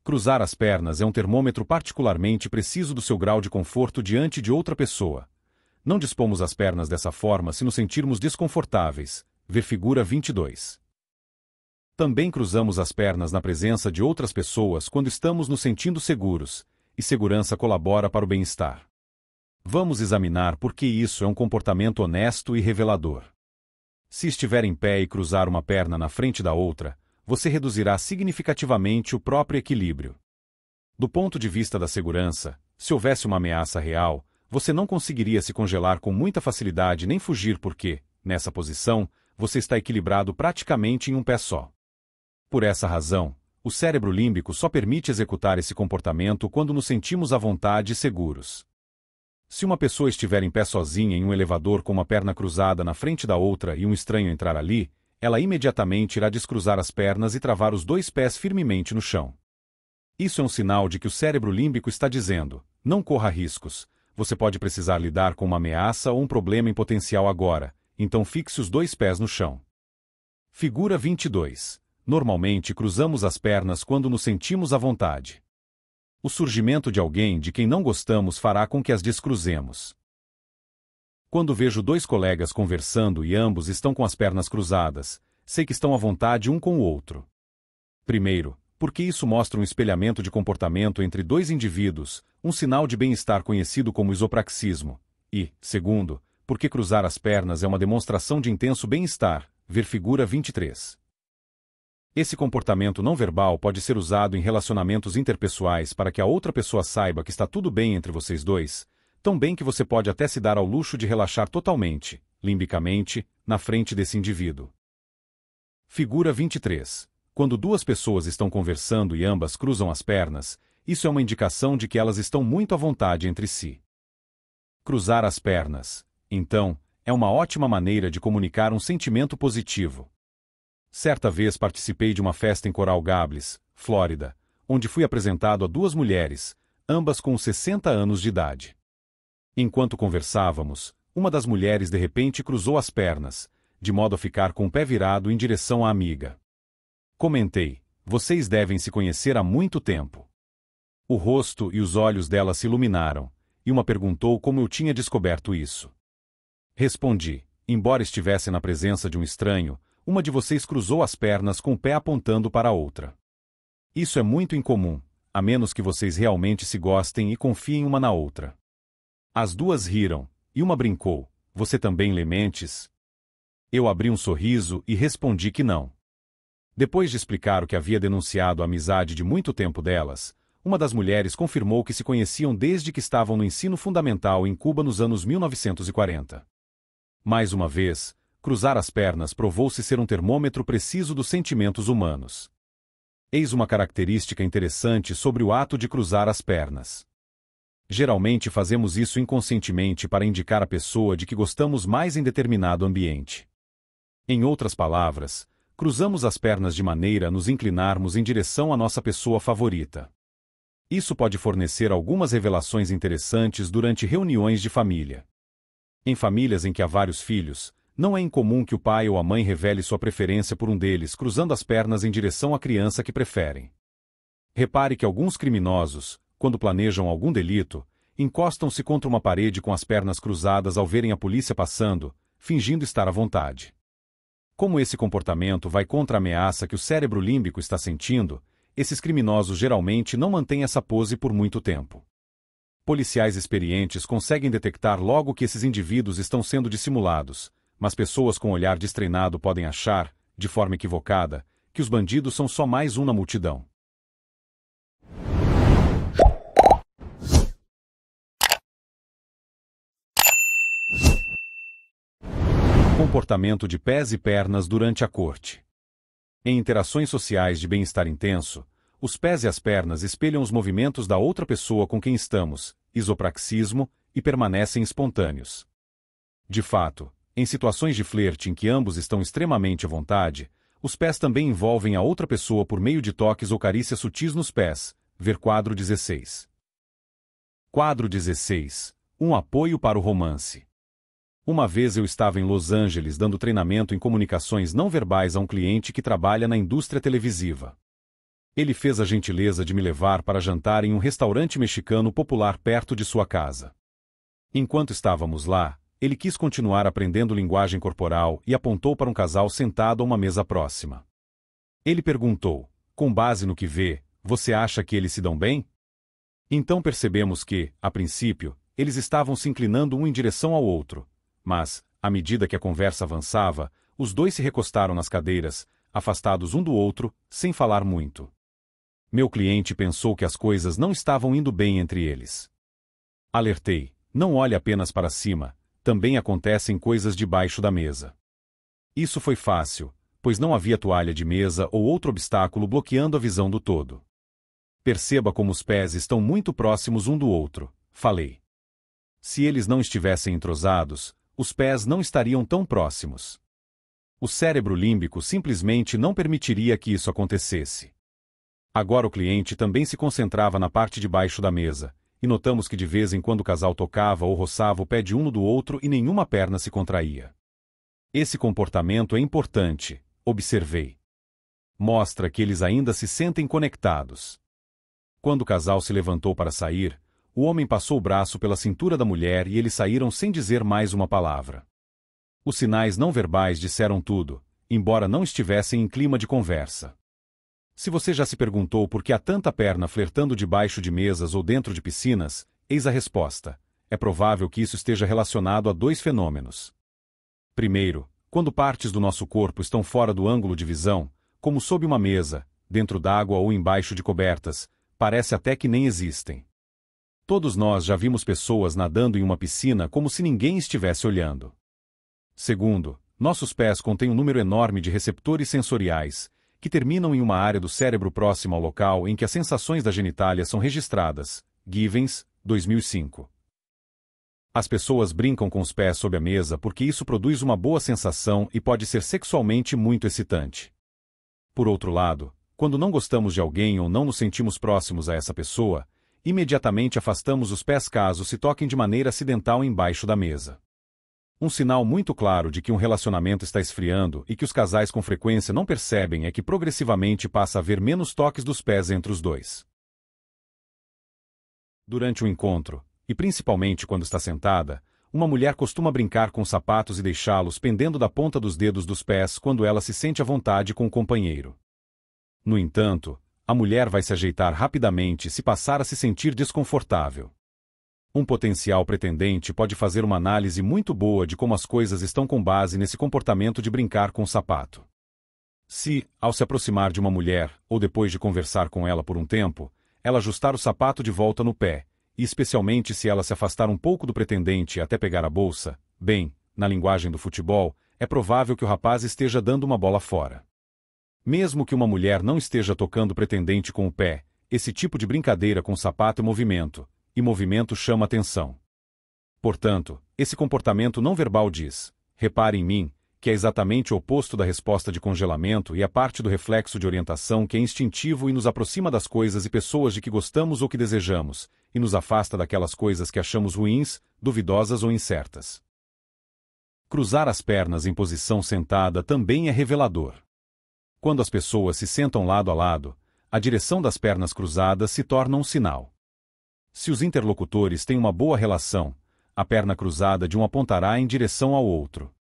Cruzar as pernas é um termômetro particularmente preciso do seu grau de conforto diante de outra pessoa. Não dispomos as pernas dessa forma se nos sentirmos desconfortáveis. Ver figura 22. Também cruzamos as pernas na presença de outras pessoas quando estamos nos sentindo seguros, e segurança colabora para o bem-estar. Vamos examinar por que isso é um comportamento honesto e revelador. Se estiver em pé e cruzar uma perna na frente da outra, você reduzirá significativamente o próprio equilíbrio. Do ponto de vista da segurança, se houvesse uma ameaça real, você não conseguiria se congelar com muita facilidade nem fugir porque, nessa posição, você está equilibrado praticamente em um pé só. Por essa razão, o cérebro límbico só permite executar esse comportamento quando nos sentimos à vontade e seguros. Se uma pessoa estiver em pé sozinha em um elevador com uma perna cruzada na frente da outra e um estranho entrar ali, ela imediatamente irá descruzar as pernas e travar os dois pés firmemente no chão. Isso é um sinal de que o cérebro límbico está dizendo: não corra riscos, você pode precisar lidar com uma ameaça ou um problema em potencial agora, então fixe os dois pés no chão. Figura 22. Normalmente cruzamos as pernas quando nos sentimos à vontade. O surgimento de alguém de quem não gostamos fará com que as descruzemos. Quando vejo dois colegas conversando e ambos estão com as pernas cruzadas, sei que estão à vontade um com o outro. Primeiro, porque isso mostra um espelhamento de comportamento entre dois indivíduos, um sinal de bem-estar conhecido como isopraxismo. E, segundo, porque cruzar as pernas é uma demonstração de intenso bem-estar, ver figura 23. Esse comportamento não verbal pode ser usado em relacionamentos interpessoais para que a outra pessoa saiba que está tudo bem entre vocês dois, tão bem que você pode até se dar ao luxo de relaxar totalmente, limbicamente, na frente desse indivíduo. Figura 23. Quando duas pessoas estão conversando e ambas cruzam as pernas, isso é uma indicação de que elas estão muito à vontade entre si. Cruzar as pernas, então, é uma ótima maneira de comunicar um sentimento positivo. Certa vez participei de uma festa em Coral Gables, Flórida, onde fui apresentado a duas mulheres, ambas com 60 anos de idade. Enquanto conversávamos, uma das mulheres de repente cruzou as pernas, de modo a ficar com o pé virado em direção à amiga. Comentei: Vocês devem se conhecer há muito tempo. O rosto e os olhos dela se iluminaram, e uma perguntou como eu tinha descoberto isso. Respondi: Embora estivesse na presença de um estranho, uma de vocês cruzou as pernas com o pé apontando para a outra. Isso é muito incomum, a menos que vocês realmente se gostem e confiem uma na outra. As duas riram, e uma brincou: Você também lê mentes? Eu abri um sorriso e respondi que não. Depois de explicar o que havia denunciado a amizade de muito tempo delas, uma das mulheres confirmou que se conheciam desde que estavam no ensino fundamental em Cuba nos anos 1940. Mais uma vez, cruzar as pernas provou-se ser um termômetro preciso dos sentimentos humanos. Eis uma característica interessante sobre o ato de cruzar as pernas. Geralmente fazemos isso inconscientemente para indicar à pessoa de que gostamos mais em determinado ambiente. Em outras palavras, cruzamos as pernas de maneira a nos inclinarmos em direção à nossa pessoa favorita. Isso pode fornecer algumas revelações interessantes durante reuniões de família. Em famílias em que há vários filhos, não é incomum que o pai ou a mãe revele sua preferência por um deles cruzando as pernas em direção à criança que preferem. Repare que alguns criminosos, quando planejam algum delito, encostam-se contra uma parede com as pernas cruzadas ao verem a polícia passando, fingindo estar à vontade. Como esse comportamento vai contra a ameaça que o cérebro límbico está sentindo, esses criminosos geralmente não mantêm essa pose por muito tempo. Policiais experientes conseguem detectar logo que esses indivíduos estão sendo dissimulados, mas pessoas com olhar destreinado podem achar, de forma equivocada, que os bandidos são só mais um na multidão. Comportamento de pés e pernas durante a corte. Em interações sociais de bem-estar intenso, os pés e as pernas espelham os movimentos da outra pessoa com quem estamos, isopraxismo, e permanecem espontâneos. De fato, em situações de flerte em que ambos estão extremamente à vontade, os pés também envolvem a outra pessoa por meio de toques ou carícias sutis nos pés. Ver quadro 16. Quadro 16. Um apoio para o romance. Uma vez eu estava em Los Angeles dando treinamento em comunicações não verbais a um cliente que trabalha na indústria televisiva. Ele fez a gentileza de me levar para jantar em um restaurante mexicano popular perto de sua casa. Enquanto estávamos lá, ele quis continuar aprendendo linguagem corporal e apontou para um casal sentado a uma mesa próxima. Ele perguntou: Com base no que vê, você acha que eles se dão bem? Então percebemos que, a princípio, eles estavam se inclinando um em direção ao outro. Mas, à medida que a conversa avançava, os dois se recostaram nas cadeiras, afastados um do outro, sem falar muito. Meu cliente pensou que as coisas não estavam indo bem entre eles. Alertei: não olhe apenas para cima, também acontecem coisas debaixo da mesa. Isso foi fácil, pois não havia toalha de mesa ou outro obstáculo bloqueando a visão do todo. Perceba como os pés estão muito próximos um do outro, falei. Se eles não estivessem entrosados, os pés não estariam tão próximos. O cérebro límbico simplesmente não permitiria que isso acontecesse. Agora o cliente também se concentrava na parte de baixo da mesa, e notamos que de vez em quando o casal tocava ou roçava o pé de um do outro e nenhuma perna se contraía. Esse comportamento é importante, observei. Mostra que eles ainda se sentem conectados. Quando o casal se levantou para sair, o homem passou o braço pela cintura da mulher e eles saíram sem dizer mais uma palavra. Os sinais não verbais disseram tudo, embora não estivessem em clima de conversa. Se você já se perguntou por que há tanta perna flertando debaixo de mesas ou dentro de piscinas, eis a resposta. É provável que isso esteja relacionado a dois fenômenos. Primeiro, quando partes do nosso corpo estão fora do ângulo de visão, como sob uma mesa, dentro d'água ou embaixo de cobertas, parece até que nem existem. Todos nós já vimos pessoas nadando em uma piscina como se ninguém estivesse olhando. Segundo, nossos pés contêm um número enorme de receptores sensoriais, que terminam em uma área do cérebro próxima ao local em que as sensações da genitália são registradas. Givens, 2005. As pessoas brincam com os pés sob a mesa porque isso produz uma boa sensação e pode ser sexualmente muito excitante. Por outro lado, quando não gostamos de alguém ou não nos sentimos próximos a essa pessoa, imediatamente afastamos os pés caso se toquem de maneira acidental embaixo da mesa. Um sinal muito claro de que um relacionamento está esfriando e que os casais com frequência não percebem é que progressivamente passa a haver menos toques dos pés entre os dois. Durante o encontro, e principalmente quando está sentada, uma mulher costuma brincar com sapatos e deixá-los pendendo da ponta dos dedos dos pés quando ela se sente à vontade com o companheiro. No entanto, a mulher vai se ajeitar rapidamente se passar a se sentir desconfortável. Um potencial pretendente pode fazer uma análise muito boa de como as coisas estão com base nesse comportamento de brincar com o sapato. Se, ao se aproximar de uma mulher, ou depois de conversar com ela por um tempo, ela ajustar o sapato de volta no pé, e especialmente se ela se afastar um pouco do pretendente até pegar a bolsa, bem, na linguagem do futebol, é provável que o rapaz esteja dando uma bola fora. Mesmo que uma mulher não esteja tocando pretendente com o pé, esse tipo de brincadeira com o sapato é movimento, e movimento chama atenção. Portanto, esse comportamento não verbal diz: repare em mim, que é exatamente o oposto da resposta de congelamento e a parte do reflexo de orientação que é instintivo e nos aproxima das coisas e pessoas de que gostamos ou que desejamos, e nos afasta daquelas coisas que achamos ruins, duvidosas ou incertas. Cruzar as pernas em posição sentada também é revelador. Quando as pessoas se sentam lado a lado, a direção das pernas cruzadas se torna um sinal. Se os interlocutores têm uma boa relação, a perna cruzada de um apontará em direção ao outro.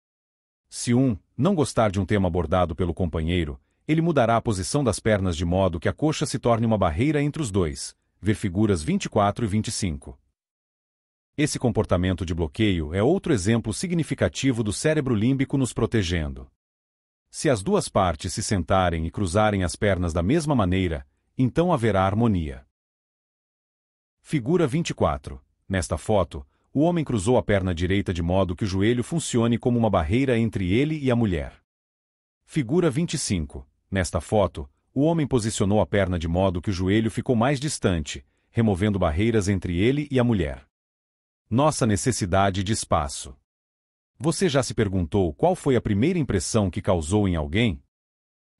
Se um não gostar de um tema abordado pelo companheiro, ele mudará a posição das pernas de modo que a coxa se torne uma barreira entre os dois. Ver figuras 24 e 25. Esse comportamento de bloqueio é outro exemplo significativo do cérebro límbico nos protegendo. Se as duas partes se sentarem e cruzarem as pernas da mesma maneira, então haverá harmonia. Figura 24. Nesta foto, o homem cruzou a perna direita de modo que o joelho funcione como uma barreira entre ele e a mulher. Figura 25. Nesta foto, o homem posicionou a perna de modo que o joelho ficou mais distante, removendo barreiras entre ele e a mulher. Nossa necessidade de espaço. Você já se perguntou qual foi a primeira impressão que causou em alguém?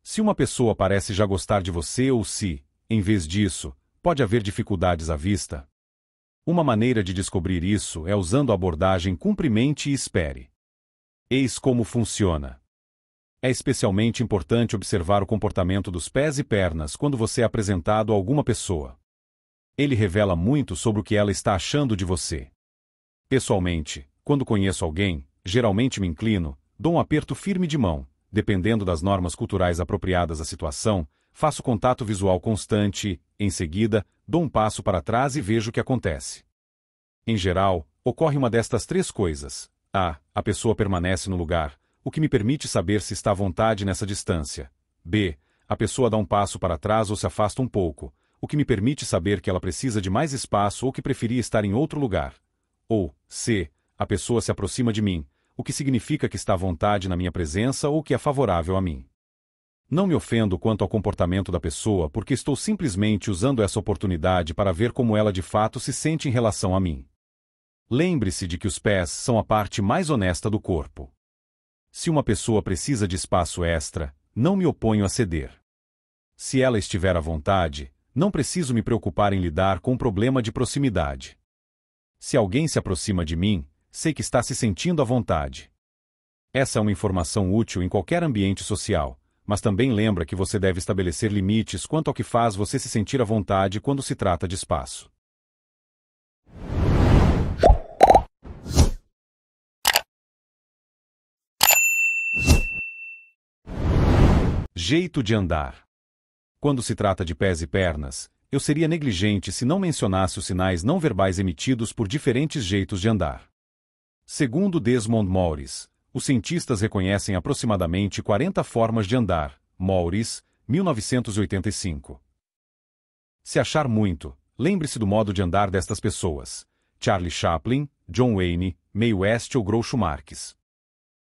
Se uma pessoa parece já gostar de você ou se, em vez disso, pode haver dificuldades à vista? Uma maneira de descobrir isso é usando a abordagem cumprimente e espere. Eis como funciona. É especialmente importante observar o comportamento dos pés e pernas quando você é apresentado a alguma pessoa. Ele revela muito sobre o que ela está achando de você. Pessoalmente, quando conheço alguém, geralmente me inclino, dou um aperto firme de mão, dependendo das normas culturais apropriadas à situação, faço contato visual constante em seguida, dou um passo para trás e vejo o que acontece. Em geral, ocorre uma destas três coisas. A. A pessoa permanece no lugar, o que me permite saber se está à vontade nessa distância. B. A pessoa dá um passo para trás ou se afasta um pouco, o que me permite saber que ela precisa de mais espaço ou que preferia estar em outro lugar. Ou, C. A pessoa se aproxima de mim, o que significa que está à vontade na minha presença ou que é favorável a mim. Não me ofendo quanto ao comportamento da pessoa porque estou simplesmente usando essa oportunidade para ver como ela de fato se sente em relação a mim. Lembre-se de que os pés são a parte mais honesta do corpo. Se uma pessoa precisa de espaço extra, não me oponho a ceder. Se ela estiver à vontade, não preciso me preocupar em lidar com o problema de proximidade. Se alguém se aproxima de mim, sei que está se sentindo à vontade. Essa é uma informação útil em qualquer ambiente social, mas também lembra que você deve estabelecer limites quanto ao que faz você se sentir à vontade quando se trata de espaço. Jeito de andar. Quando se trata de pés e pernas, eu seria negligente se não mencionasse os sinais não verbais emitidos por diferentes jeitos de andar. Segundo Desmond Morris, os cientistas reconhecem aproximadamente 40 formas de andar. Morris, 1985. Se achar muito, lembre-se do modo de andar destas pessoas. Charlie Chaplin, John Wayne, Mae West ou Groucho Marx.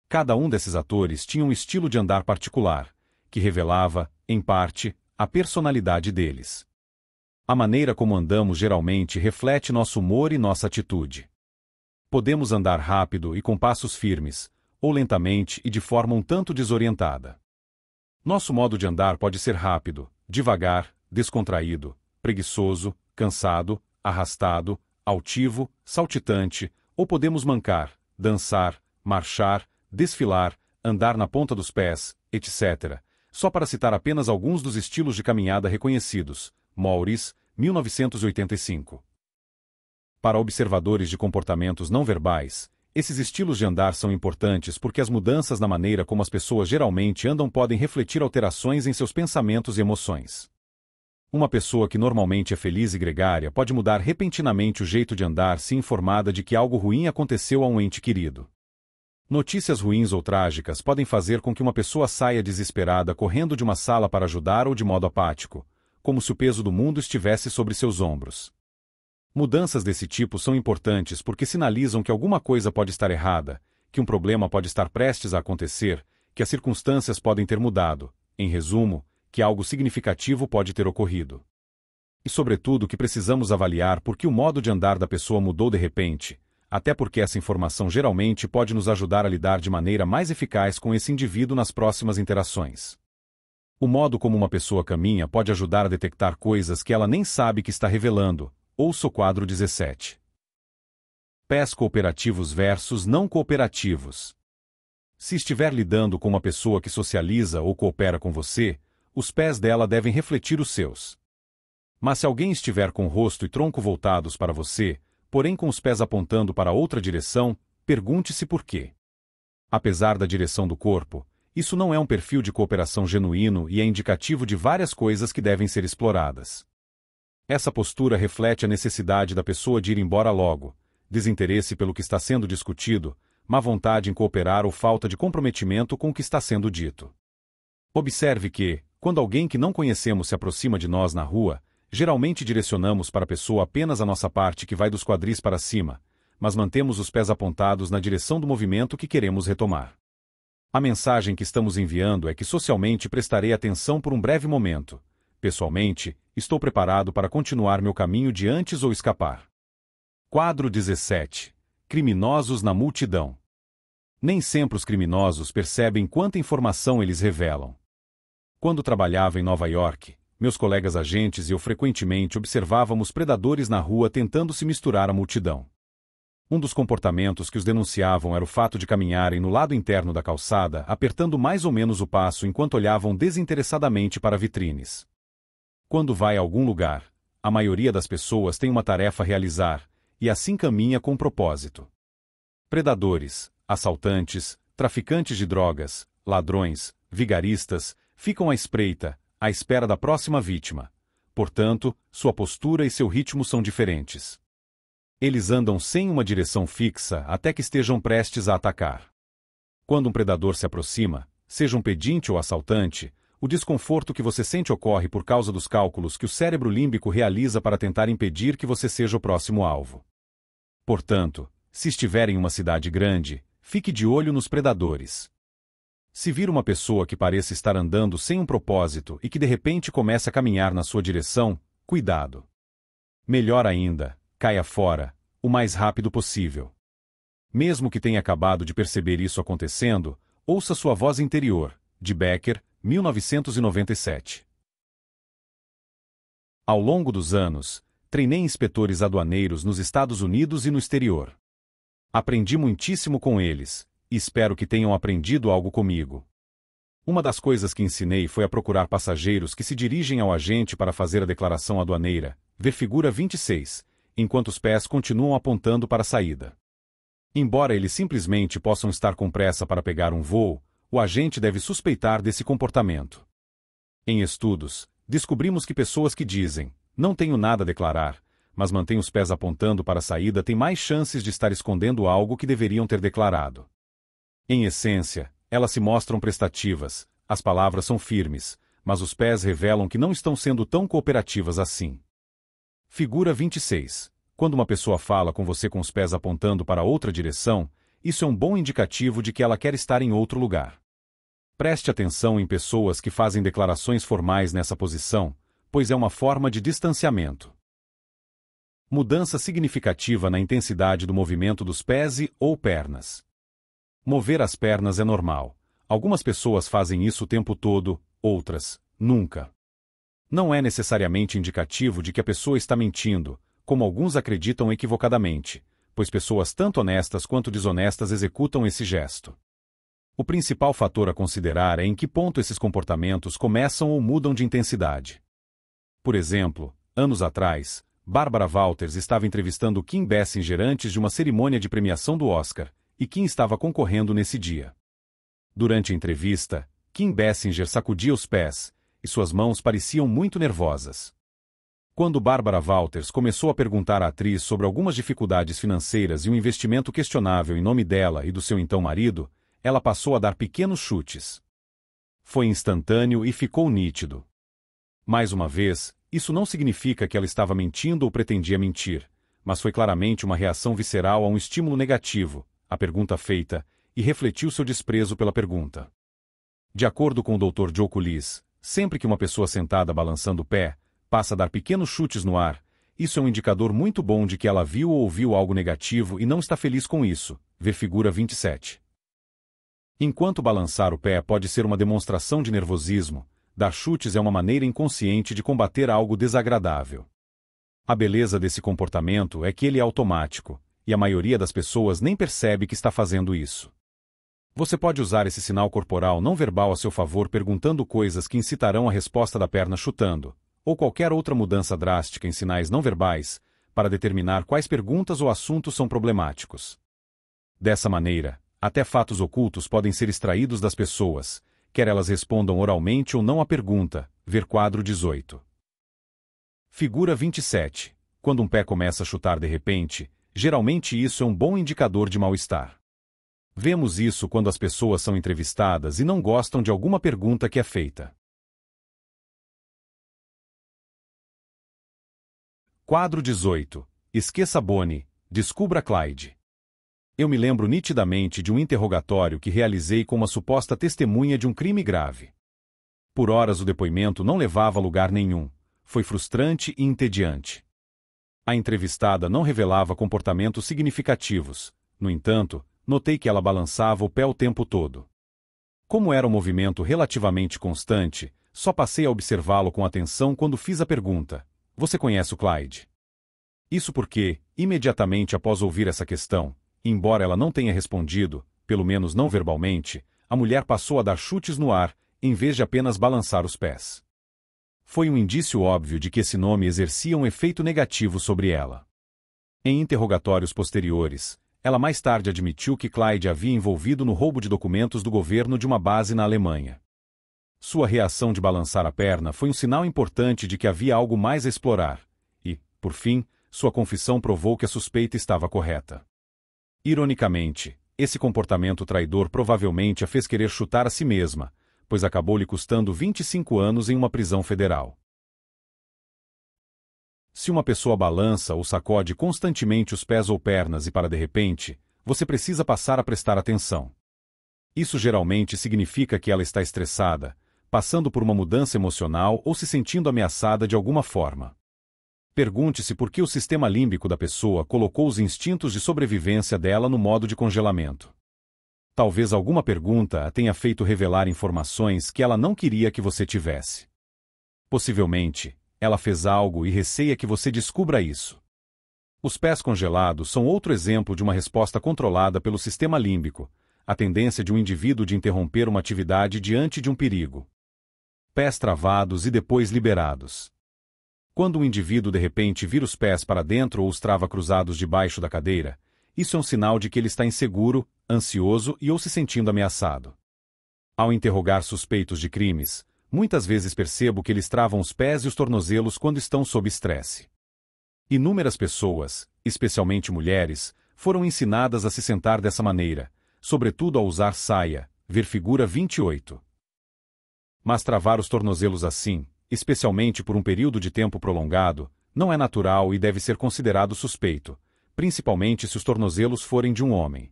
Cada um desses atores tinha um estilo de andar particular, que revelava, em parte, a personalidade deles. A maneira como andamos geralmente reflete nosso humor e nossa atitude. Podemos andar rápido e com passos firmes, ou lentamente e de forma um tanto desorientada. Nosso modo de andar pode ser rápido, devagar, descontraído, preguiçoso, cansado, arrastado, altivo, saltitante, ou podemos mancar, dançar, marchar, desfilar, andar na ponta dos pés, etc., só para citar apenas alguns dos estilos de caminhada reconhecidos. Maurice, 1985. Para observadores de comportamentos não verbais, esses estilos de andar são importantes porque as mudanças na maneira como as pessoas geralmente andam podem refletir alterações em seus pensamentos e emoções. Uma pessoa que normalmente é feliz e gregária pode mudar repentinamente o jeito de andar se informada de que algo ruim aconteceu a um ente querido. Notícias ruins ou trágicas podem fazer com que uma pessoa saia desesperada correndo de uma sala para ajudar ou de modo apático, como se o peso do mundo estivesse sobre seus ombros. Mudanças desse tipo são importantes porque sinalizam que alguma coisa pode estar errada, que um problema pode estar prestes a acontecer, que as circunstâncias podem ter mudado, em resumo, que algo significativo pode ter ocorrido. E, sobretudo, que precisamos avaliar por que o modo de andar da pessoa mudou de repente, até porque essa informação geralmente pode nos ajudar a lidar de maneira mais eficaz com esse indivíduo nas próximas interações. O modo como uma pessoa caminha pode ajudar a detectar coisas que ela nem sabe que está revelando. Ouça o quadro 17. Pés cooperativos versus não cooperativos. Se estiver lidando com uma pessoa que socializa ou coopera com você, os pés dela devem refletir os seus. Mas se alguém estiver com o rosto e tronco voltados para você, porém com os pés apontando para outra direção, pergunte-se por quê. Apesar da direção do corpo, isso não é um perfil de cooperação genuíno e é indicativo de várias coisas que devem ser exploradas. Essa postura reflete a necessidade da pessoa de ir embora logo, desinteresse pelo que está sendo discutido, má vontade em cooperar ou falta de comprometimento com o que está sendo dito. Observe que, quando alguém que não conhecemos se aproxima de nós na rua, geralmente direcionamos para a pessoa apenas a nossa parte que vai dos quadris para cima, mas mantemos os pés apontados na direção do movimento que queremos retomar. A mensagem que estamos enviando é que socialmente prestarei atenção por um breve momento. Pessoalmente, estou preparado para continuar meu caminho de antes ou escapar. Quadro 17. Criminosos na multidão. Nem sempre os criminosos percebem quanta informação eles revelam. Quando trabalhava em Nova York, meus colegas agentes e eu frequentemente observávamos predadores na rua tentando se misturar à multidão. Um dos comportamentos que os denunciavam era o fato de caminharem no lado interno da calçada, apertando mais ou menos o passo enquanto olhavam desinteressadamente para vitrines. Quando vai a algum lugar, a maioria das pessoas tem uma tarefa a realizar, e assim caminha com propósito. Predadores, assaltantes, traficantes de drogas, ladrões, vigaristas, ficam à espreita, à espera da próxima vítima. Portanto, sua postura e seu ritmo são diferentes. Eles andam sem uma direção fixa até que estejam prestes a atacar. Quando um predador se aproxima, seja um pedinte ou assaltante, o desconforto que você sente ocorre por causa dos cálculos que o cérebro límbico realiza para tentar impedir que você seja o próximo alvo. Portanto, se estiver em uma cidade grande, fique de olho nos predadores. Se vir uma pessoa que pareça estar andando sem um propósito e que de repente comece a caminhar na sua direção, cuidado. Melhor ainda, caia fora, o mais rápido possível. Mesmo que tenha acabado de perceber isso acontecendo, ouça sua voz interior, de Becker, 1997. Ao longo dos anos, treinei inspetores aduaneiros nos Estados Unidos e no exterior. Aprendi muitíssimo com eles, e espero que tenham aprendido algo comigo. Uma das coisas que ensinei foi a procurar passageiros que se dirigem ao agente para fazer a declaração aduaneira, ver figura 26, enquanto os pés continuam apontando para a saída. Embora eles simplesmente possam estar com pressa para pegar um voo, o agente deve suspeitar desse comportamento. Em estudos, descobrimos que pessoas que dizem, não tenho nada a declarar, mas mantêm os pés apontando para a saída têm mais chances de estar escondendo algo que deveriam ter declarado. Em essência, elas se mostram prestativas, as palavras são firmes, mas os pés revelam que não estão sendo tão cooperativas assim. Figura 26. Quando uma pessoa fala com você com os pés apontando para outra direção, isso é um bom indicativo de que ela quer estar em outro lugar. Preste atenção em pessoas que fazem declarações formais nessa posição, pois é uma forma de distanciamento. Mudança significativa na intensidade do movimento dos pés e ou pernas. Mover as pernas é normal. Algumas pessoas fazem isso o tempo todo, outras, nunca. Não é necessariamente indicativo de que a pessoa está mentindo, como alguns acreditam equivocadamente, pois pessoas tanto honestas quanto desonestas executam esse gesto. O principal fator a considerar é em que ponto esses comportamentos começam ou mudam de intensidade. Por exemplo, anos atrás, Barbara Walters estava entrevistando Kim Bessinger antes de uma cerimônia de premiação do Oscar, e Kim estava concorrendo nesse dia. Durante a entrevista, Kim Bessinger sacudia os pés, e suas mãos pareciam muito nervosas. Quando Barbara Walters começou a perguntar à atriz sobre algumas dificuldades financeiras e um investimento questionável em nome dela e do seu então marido, ela passou a dar pequenos chutes. Foi instantâneo e ficou nítido. Mais uma vez, isso não significa que ela estava mentindo ou pretendia mentir, mas foi claramente uma reação visceral a um estímulo negativo, a pergunta feita, e refletiu seu desprezo pela pergunta. De acordo com o Dr. Joe sempre que uma pessoa sentada balançando o pé passa a dar pequenos chutes no ar, isso é um indicador muito bom de que ela viu ou ouviu algo negativo e não está feliz com isso. Ver figura 27. Enquanto balançar o pé pode ser uma demonstração de nervosismo, Dar chutes é uma maneira inconsciente de combater algo desagradável. A beleza desse comportamento é que ele é automático, e a maioria das pessoas nem percebe que está fazendo isso. Você pode usar esse sinal corporal não verbal a seu favor perguntando coisas que incitarão a resposta da perna chutando, ou qualquer outra mudança drástica em sinais não verbais, para determinar quais perguntas ou assuntos são problemáticos. Dessa maneira, até fatos ocultos podem ser extraídos das pessoas, quer elas respondam oralmente ou não à pergunta, ver quadro 18. Figura 27. Quando um pé começa a chutar de repente, geralmente isso é um bom indicador de mal-estar. Vemos isso quando as pessoas são entrevistadas e não gostam de alguma pergunta que é feita. Quadro 18. Esqueça Bonnie, descubra Clyde. Eu me lembro nitidamente de um interrogatório que realizei com uma suposta testemunha de um crime grave. Por horas o depoimento não levava a lugar nenhum. Foi frustrante e entediante. A entrevistada não revelava comportamentos significativos. No entanto, notei que ela balançava o pé o tempo todo. Como era um movimento relativamente constante, só passei a observá-lo com atenção quando fiz a pergunta: Você conhece o Clyde? Isso porque, imediatamente após ouvir essa questão, embora ela não tenha respondido, pelo menos não verbalmente, a mulher passou a dar chutes no ar, em vez de apenas balançar os pés. Foi um indício óbvio de que esse nome exercia um efeito negativo sobre ela. Em interrogatórios posteriores, ela mais tarde admitiu que Clyde havia envolvido no roubo de documentos do governo de uma base na Alemanha. Sua reação de balançar a perna foi um sinal importante de que havia algo mais a explorar, e, por fim, sua confissão provou que a suspeita estava correta. Ironicamente, esse comportamento traidor provavelmente a fez querer chutar a si mesma, pois acabou lhe custando 25 anos em uma prisão federal. Se uma pessoa balança ou sacode constantemente os pés ou pernas e para de repente, você precisa passar a prestar atenção. Isso geralmente significa que ela está estressada, passando por uma mudança emocional ou se sentindo ameaçada de alguma forma. Pergunte-se por que o sistema límbico da pessoa colocou os instintos de sobrevivência dela no modo de congelamento. Talvez alguma pergunta a tenha feito revelar informações que ela não queria que você tivesse. Possivelmente, ela fez algo e receia que você descubra isso. Os pés congelados são outro exemplo de uma resposta controlada pelo sistema límbico, a tendência de um indivíduo de interromper uma atividade diante de um perigo. Pés travados e depois liberados. Quando um indivíduo de repente vira os pés para dentro ou os trava cruzados debaixo da cadeira, isso é um sinal de que ele está inseguro, ansioso e ou se sentindo ameaçado. Ao interrogar suspeitos de crimes, muitas vezes percebo que eles travam os pés e os tornozelos quando estão sob estresse. Inúmeras pessoas, especialmente mulheres, foram ensinadas a se sentar dessa maneira, sobretudo a usar saia, ver figura 28. Mas travar os tornozelos assim, especialmente por um período de tempo prolongado, não é natural e deve ser considerado suspeito, principalmente se os tornozelos forem de um homem.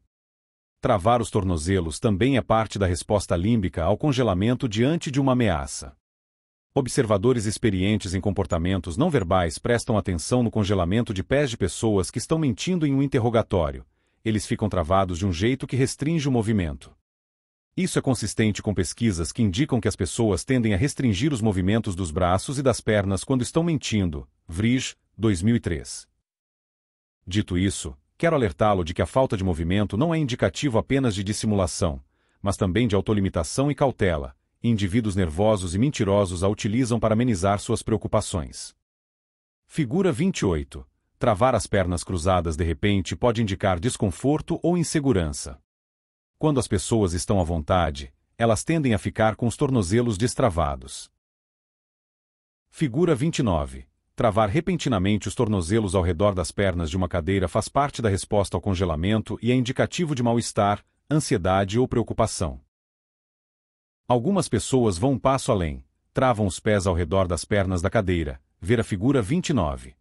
Travar os tornozelos também é parte da resposta límbica ao congelamento diante de uma ameaça. Observadores experientes em comportamentos não verbais prestam atenção no congelamento de pés de pessoas que estão mentindo em um interrogatório. Eles ficam travados de um jeito que restringe o movimento. Isso é consistente com pesquisas que indicam que as pessoas tendem a restringir os movimentos dos braços e das pernas quando estão mentindo. Vrij, 2003. Dito isso, quero alertá-lo de que a falta de movimento não é indicativo apenas de dissimulação, mas também de autolimitação e cautela. Indivíduos nervosos e mentirosos a utilizam para amenizar suas preocupações. Figura 28. Travar as pernas cruzadas de repente pode indicar desconforto ou insegurança. Quando as pessoas estão à vontade, elas tendem a ficar com os tornozelos destravados. Figura 29. Travar repentinamente os tornozelos ao redor das pernas de uma cadeira faz parte da resposta ao congelamento e é indicativo de mal-estar, ansiedade ou preocupação. Algumas pessoas vão um passo além, travam os pés ao redor das pernas da cadeira, ver a figura 29.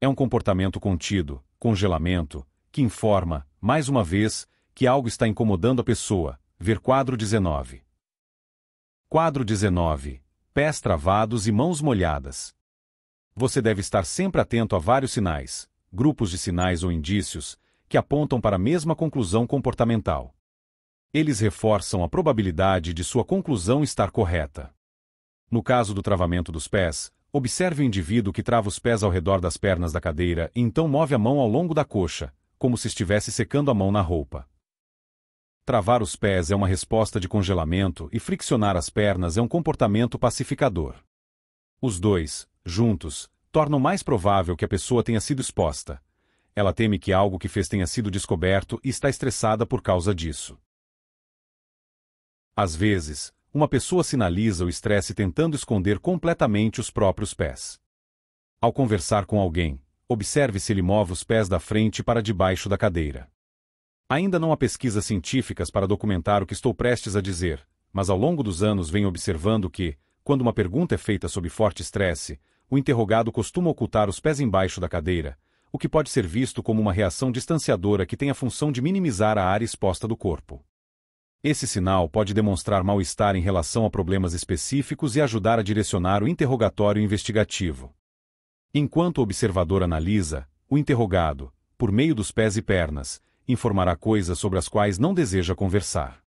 É um comportamento contido, congelamento, que informa, mais uma vez, que algo está incomodando a pessoa, ver quadro 19. Quadro 19. Pés travados e mãos molhadas. Você deve estar sempre atento a vários sinais, grupos de sinais ou indícios, que apontam para a mesma conclusão comportamental. Eles reforçam a probabilidade de sua conclusão estar correta. No caso do travamento dos pés, observe o indivíduo que trava os pés ao redor das pernas da cadeira e então move a mão ao longo da coxa, como se estivesse secando a mão na roupa. Travar os pés é uma resposta de congelamento e friccionar as pernas é um comportamento pacificador. Os dois, juntos, tornam mais provável que a pessoa tenha sido exposta. ela teme que algo que fez tenha sido descoberto e está estressada por causa disso. Às vezes, uma pessoa sinaliza o estresse tentando esconder completamente os próprios pés. Ao conversar com alguém, observe se ele move os pés da frente para debaixo da cadeira. Ainda não há pesquisas científicas para documentar o que estou prestes a dizer, mas ao longo dos anos venho observando que, quando uma pergunta é feita sob forte estresse, o interrogado costuma ocultar os pés embaixo da cadeira, o que pode ser visto como uma reação distanciadora que tem a função de minimizar a área exposta do corpo. Esse sinal pode demonstrar mal-estar em relação a problemas específicos e ajudar a direcionar o interrogatório investigativo. Enquanto o observador analisa, o interrogado, por meio dos pés e pernas, informará coisas sobre as quais não deseja conversar.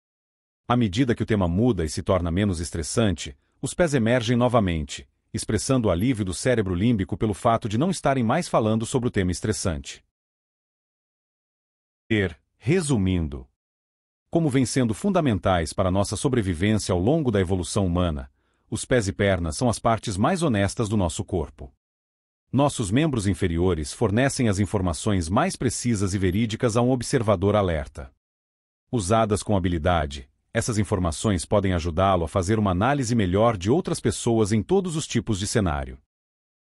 À medida que o tema muda e se torna menos estressante, os pés emergem novamente, expressando o alívio do cérebro límbico pelo fato de não estarem mais falando sobre o tema estressante. Er, resumindo, como vem sendo fundamentais para nossa sobrevivência ao longo da evolução humana, os pés e pernas são as partes mais honestas do nosso corpo. Nossos membros inferiores fornecem as informações mais precisas e verídicas a um observador alerta. Usadas com habilidade, essas informações podem ajudá-lo a fazer uma análise melhor de outras pessoas em todos os tipos de cenário.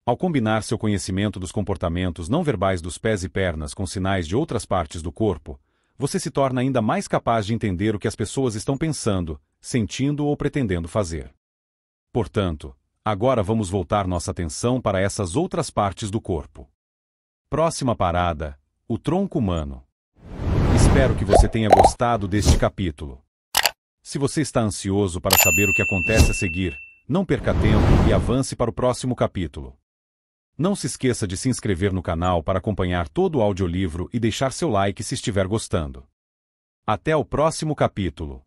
Ao combinar seu conhecimento dos comportamentos não verbais dos pés e pernas com sinais de outras partes do corpo, você se torna ainda mais capaz de entender o que as pessoas estão pensando, sentindo ou pretendendo fazer. Portanto, agora vamos voltar nossa atenção para essas outras partes do corpo. Próxima parada: o tronco humano. Espero que você tenha gostado deste capítulo. Se você está ansioso para saber o que acontece a seguir, não perca tempo e avance para o próximo capítulo. Não se esqueça de se inscrever no canal para acompanhar todo o audiolivro e deixar seu like se estiver gostando. Até o próximo capítulo.